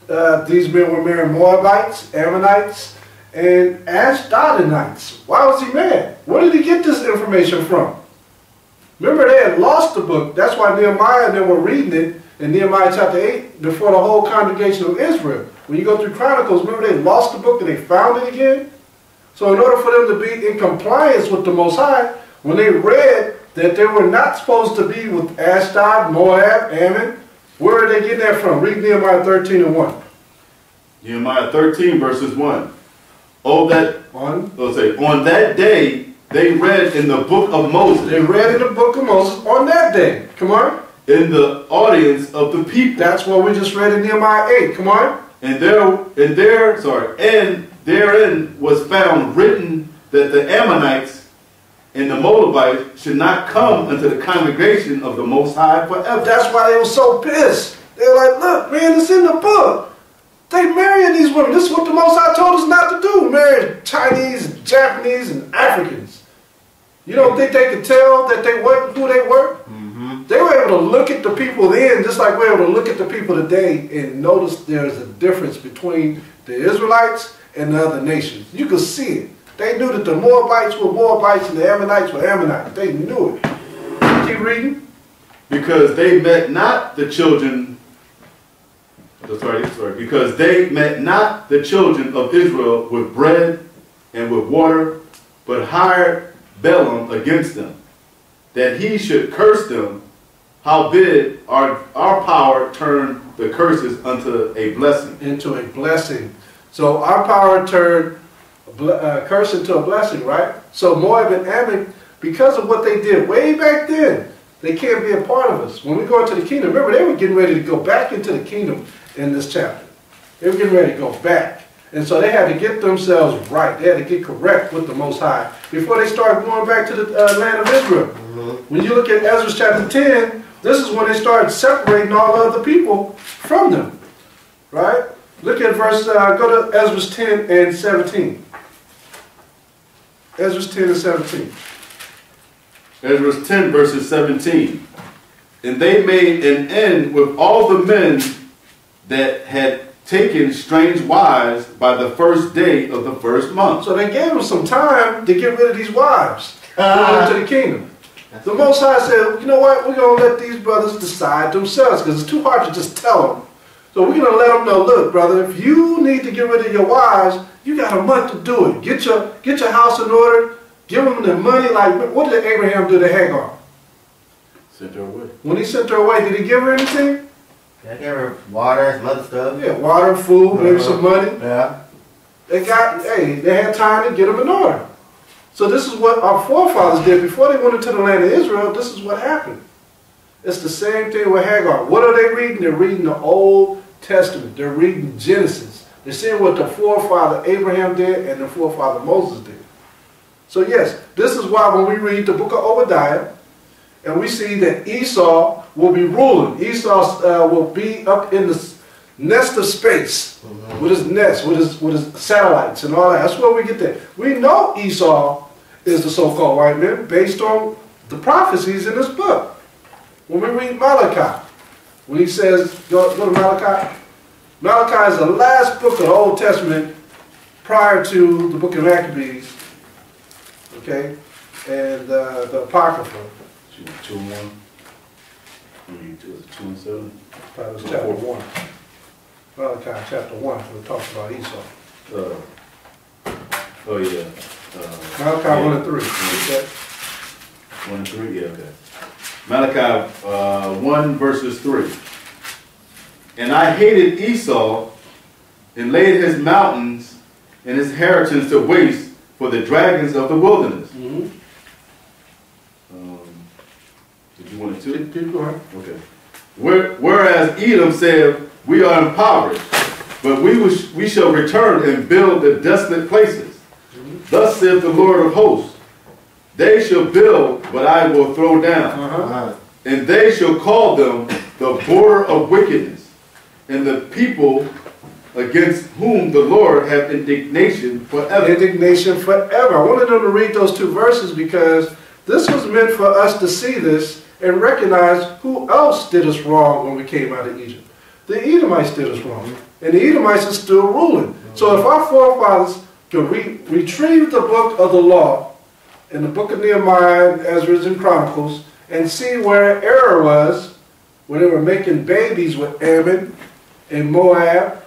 uh, these men were marrying Moabites, Ammonites, and Ashdodites? Why was he mad? Where did he get this information from? Remember, they had lost the book. That's why Nehemiah and they were reading it in Nehemiah chapter 8 before the whole congregation of Israel. When you go through Chronicles, remember they lost the book and they found it again? So in order for them to be in compliance with the Most High, when they read that they were not supposed to be with Ashdod, Moab, Ammon, where are they getting that from? Read Nehemiah 13 and 1. Nehemiah 13 verses 1. Oh, that, One. let's say, on that day they read in the book of Moses. They read in the book of Moses on that day. Come on. in the audience of the people. That's what we just read in Nehemiah 8. Come on. And there, and there, sorry, and therein was found written that the Ammonites and the Moabites should not come unto the congregation of the Most High forever. That's why they were so pissed. They were like, look, man, it's in the book. They marrying these women. This is what the Most High told us not to do. Marry Chinese, and Japanese, and Africans. You don't think they could tell that they weren't who they were? Mm-hmm. They were able to look at the people then, just like we're able to look at the people today and notice there's a difference between the Israelites and the other nations. You could see it. They knew that the Moabites were Moabites and the Ammonites were Ammonites. They knew it. Keep reading. because they met not the children sorry, sorry, because they met not the children of Israel with bread and with water, but hired Balaam against them, that he should curse them. Howbeit our our power turned the curses unto a blessing. into a blessing. So our power turned uh, curse into a blessing, right? So Moab and Ammon, because of what they did way back then, they can't be a part of us. When we go into the kingdom, remember they were getting ready to go back into the kingdom in this chapter. They were getting ready to go back. And so they had to get themselves right. They had to get correct with the Most High before they started going back to the uh, land of Israel. When you look at Ezra chapter 10, this is when they started separating all of the other people from them. Right? Look at verse, uh, go to Ezra 10 and 17. Ezra 10 and 17. Ezra 10 verses 17. And they made an end with all the men that had taken strange wives by the first day of the first month. So they gave them some time to get rid of these wives [laughs] going into the kingdom. The Most High said, you know what, we're going to let these brothers decide themselves because it's too hard to just tell them. So we're going to let them know, look, brother, if you need to get rid of your wives, you got a month to do it. Get your, get your house in order. Give them the money. Like, what did Abraham do to Hagar? Sent her away. When he sent her away, did he give her anything? I gave her water, some other stuff. Yeah, water, food, maybe some uh-huh. money. Yeah. They got, hey, they had time to get them in order. So this is what our forefathers did before they went into the land of Israel. This is what happened. It's the same thing with Hagar. What are they reading? They're reading the Old Testament. They're reading Genesis. They're seeing what the forefather Abraham did and the forefather Moses did. So yes, this is why when we read the book of Obadiah, and we see that Esau will be ruling. Esau uh, will be up in the nest of space with his nest, with his with his satellites and all that. That's where we get that. We know Esau is the so-called white man based on the prophecies in this book. When we read Malachi, when he says, go, go to Malachi. Malachi is the last book of the Old Testament prior to the book of Maccabees. Okay? And uh, the Apocrypha. Two, two and one. Mean, two, two and seven? That was chapter one. Malachi chapter one, when it talks about Esau. Uh, oh yeah. Uh, Malachi one and three. Okay? One and three, yeah, okay. Malachi uh, one verses three. And I hated Esau and laid his mountains and his inheritance to waste for the dragons of the wilderness. Mhm. Um, did you want to? Keep, keep going. Okay. Where- Whereas Edom said, We are impoverished, but we, will, we shall return and build the desolate places. Thus saith the Lord of hosts, They shall build, but I will throw down, Uh-huh. Uh, and they shall call them the border of wickedness, and the people against whom the Lord hath indignation forever. indignation forever. I wanted them to read those two verses because this was meant for us to see this and recognize who else did us wrong when we came out of Egypt. The Edomites did us wrong, and the Edomites are still ruling. So if our forefathers could re- retrieve the book of the law in the book of Nehemiah, Ezra's, and Chronicles, and see where error was, when they were making babies with Ammon and Moab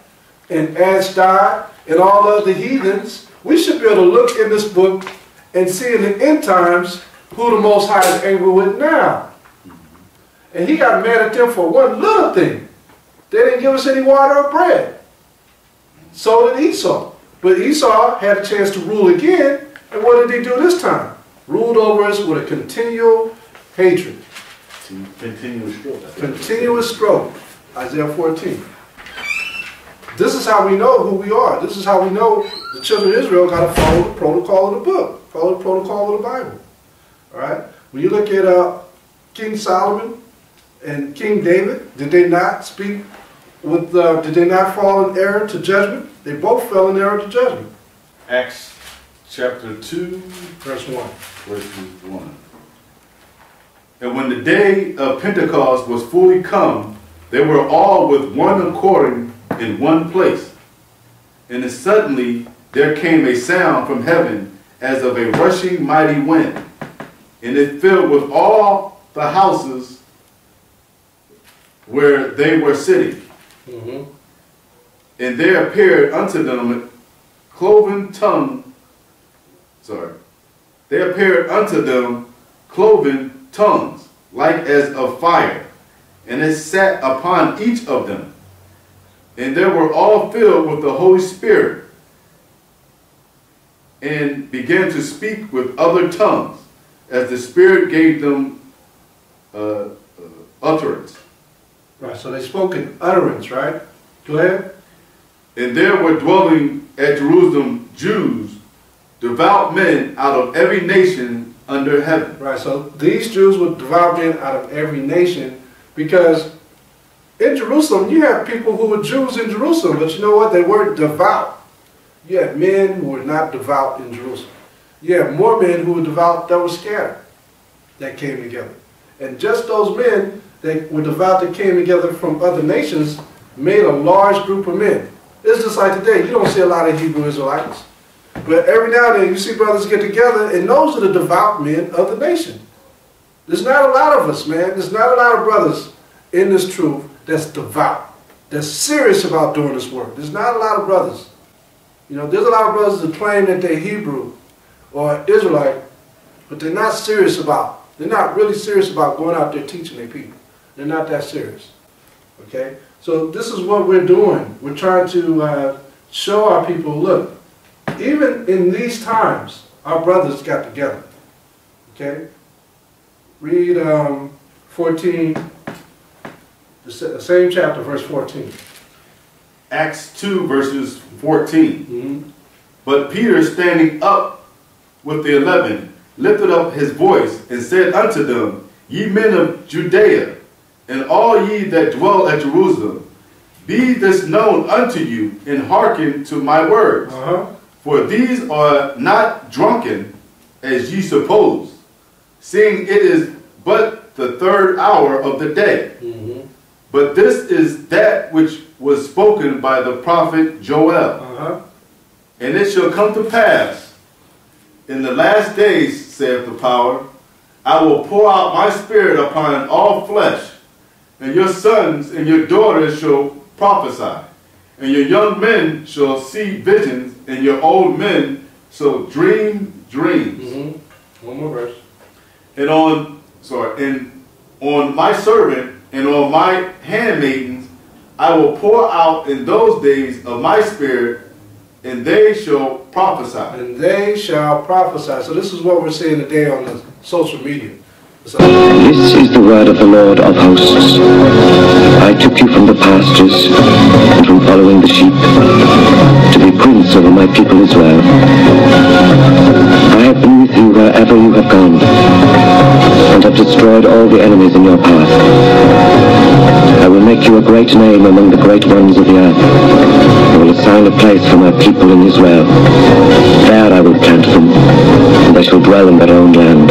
and Ashdod and all of the heathens, we should be able to look in this book and see in the end times who the Most High is angry with now. And he got mad at them for one little thing. They didn't give us any water or bread. So did Esau. But Esau had a chance to rule again, and what did he do this time? Ruled over us with a continual hatred. Continuous stroke. Continuous stroke. Isaiah 14. This is how we know who we are. This is how we know the children of Israel got to follow the protocol of the book, follow the protocol of the Bible. All right? When you look at uh, King Solomon and King David, did they not speak with, uh, did they not fall in error to judgment? They both fell in error to judgment. Acts chapter 2, Verse 1. Verse 1. And when the day of Pentecost was fully come, they were all with one accord in one place. And suddenly there came a sound from heaven as of a rushing mighty wind, and it filled with all the houses where they were sitting. Mm-hmm. And there appeared unto them cloven tongue. Sorry. There appeared unto them cloven tongues, like as of fire, and it sat upon each of them. And they were all filled with the Holy Spirit, and began to speak with other tongues, as the Spirit gave them uh, uh, utterance. Right, so they spoke in utterance, right? Go ahead. And there were dwelling at Jerusalem Jews, devout men out of every nation under heaven. Right, so these Jews were devout men out of every nation because in Jerusalem you have people who were Jews in Jerusalem, but you know what? They weren't devout. You had men who were not devout in Jerusalem. You had more men who were devout that were scattered that came together. And just those men that were devout that came together from other nations made a large group of men. It's just like today. You don't see a lot of Hebrew Israelites. But every now and then you see brothers get together, and those are the devout men of the nation. There's not a lot of us, man. There's not a lot of brothers in this truth that's devout, that's serious about doing this work. There's not a lot of brothers. You know, there's a lot of brothers that claim that they're Hebrew or Israelite, but they're not serious about, they're not really serious about going out there teaching their people. They're not that serious. Okay? So this is what we're doing. We're trying to uh, show our people, look, even in these times, our brothers got together. Okay? Read um, 14, the same chapter, verse 14. Acts 2, verses 14. Mhm. But Peter, standing up with the eleven, lifted up his voice and said unto them, Ye men of Judea, and all ye that dwell at Jerusalem, be this known unto you, and hearken to my words. Uh-huh. For these are not drunken, as ye suppose, seeing it is but the third hour of the day. Mhm. But this is that which was spoken by the prophet Joel. Uh-huh. And it shall come to pass in the last days, saith the power, I will pour out my spirit upon all flesh, and your sons and your daughters shall prophesy, and your young men shall see visions, and your old men shall dream dreams. Mhm. One more verse. And on sorry, and on my servant and on my handmaidens I will pour out in those days of my spirit, and they shall prophesy. And they shall prophesy. So this is what we're seeing today on the social media. This is the word of the Lord of hosts. I took you from the pastures and from following the sheep to be prince over my people Israel. I have been with you wherever you have gone, and have destroyed all the enemies in your path. I will make you a great name among the great ones of the earth. I will assign a place for my people in Israel. There I will plant them, and they shall dwell in their own land.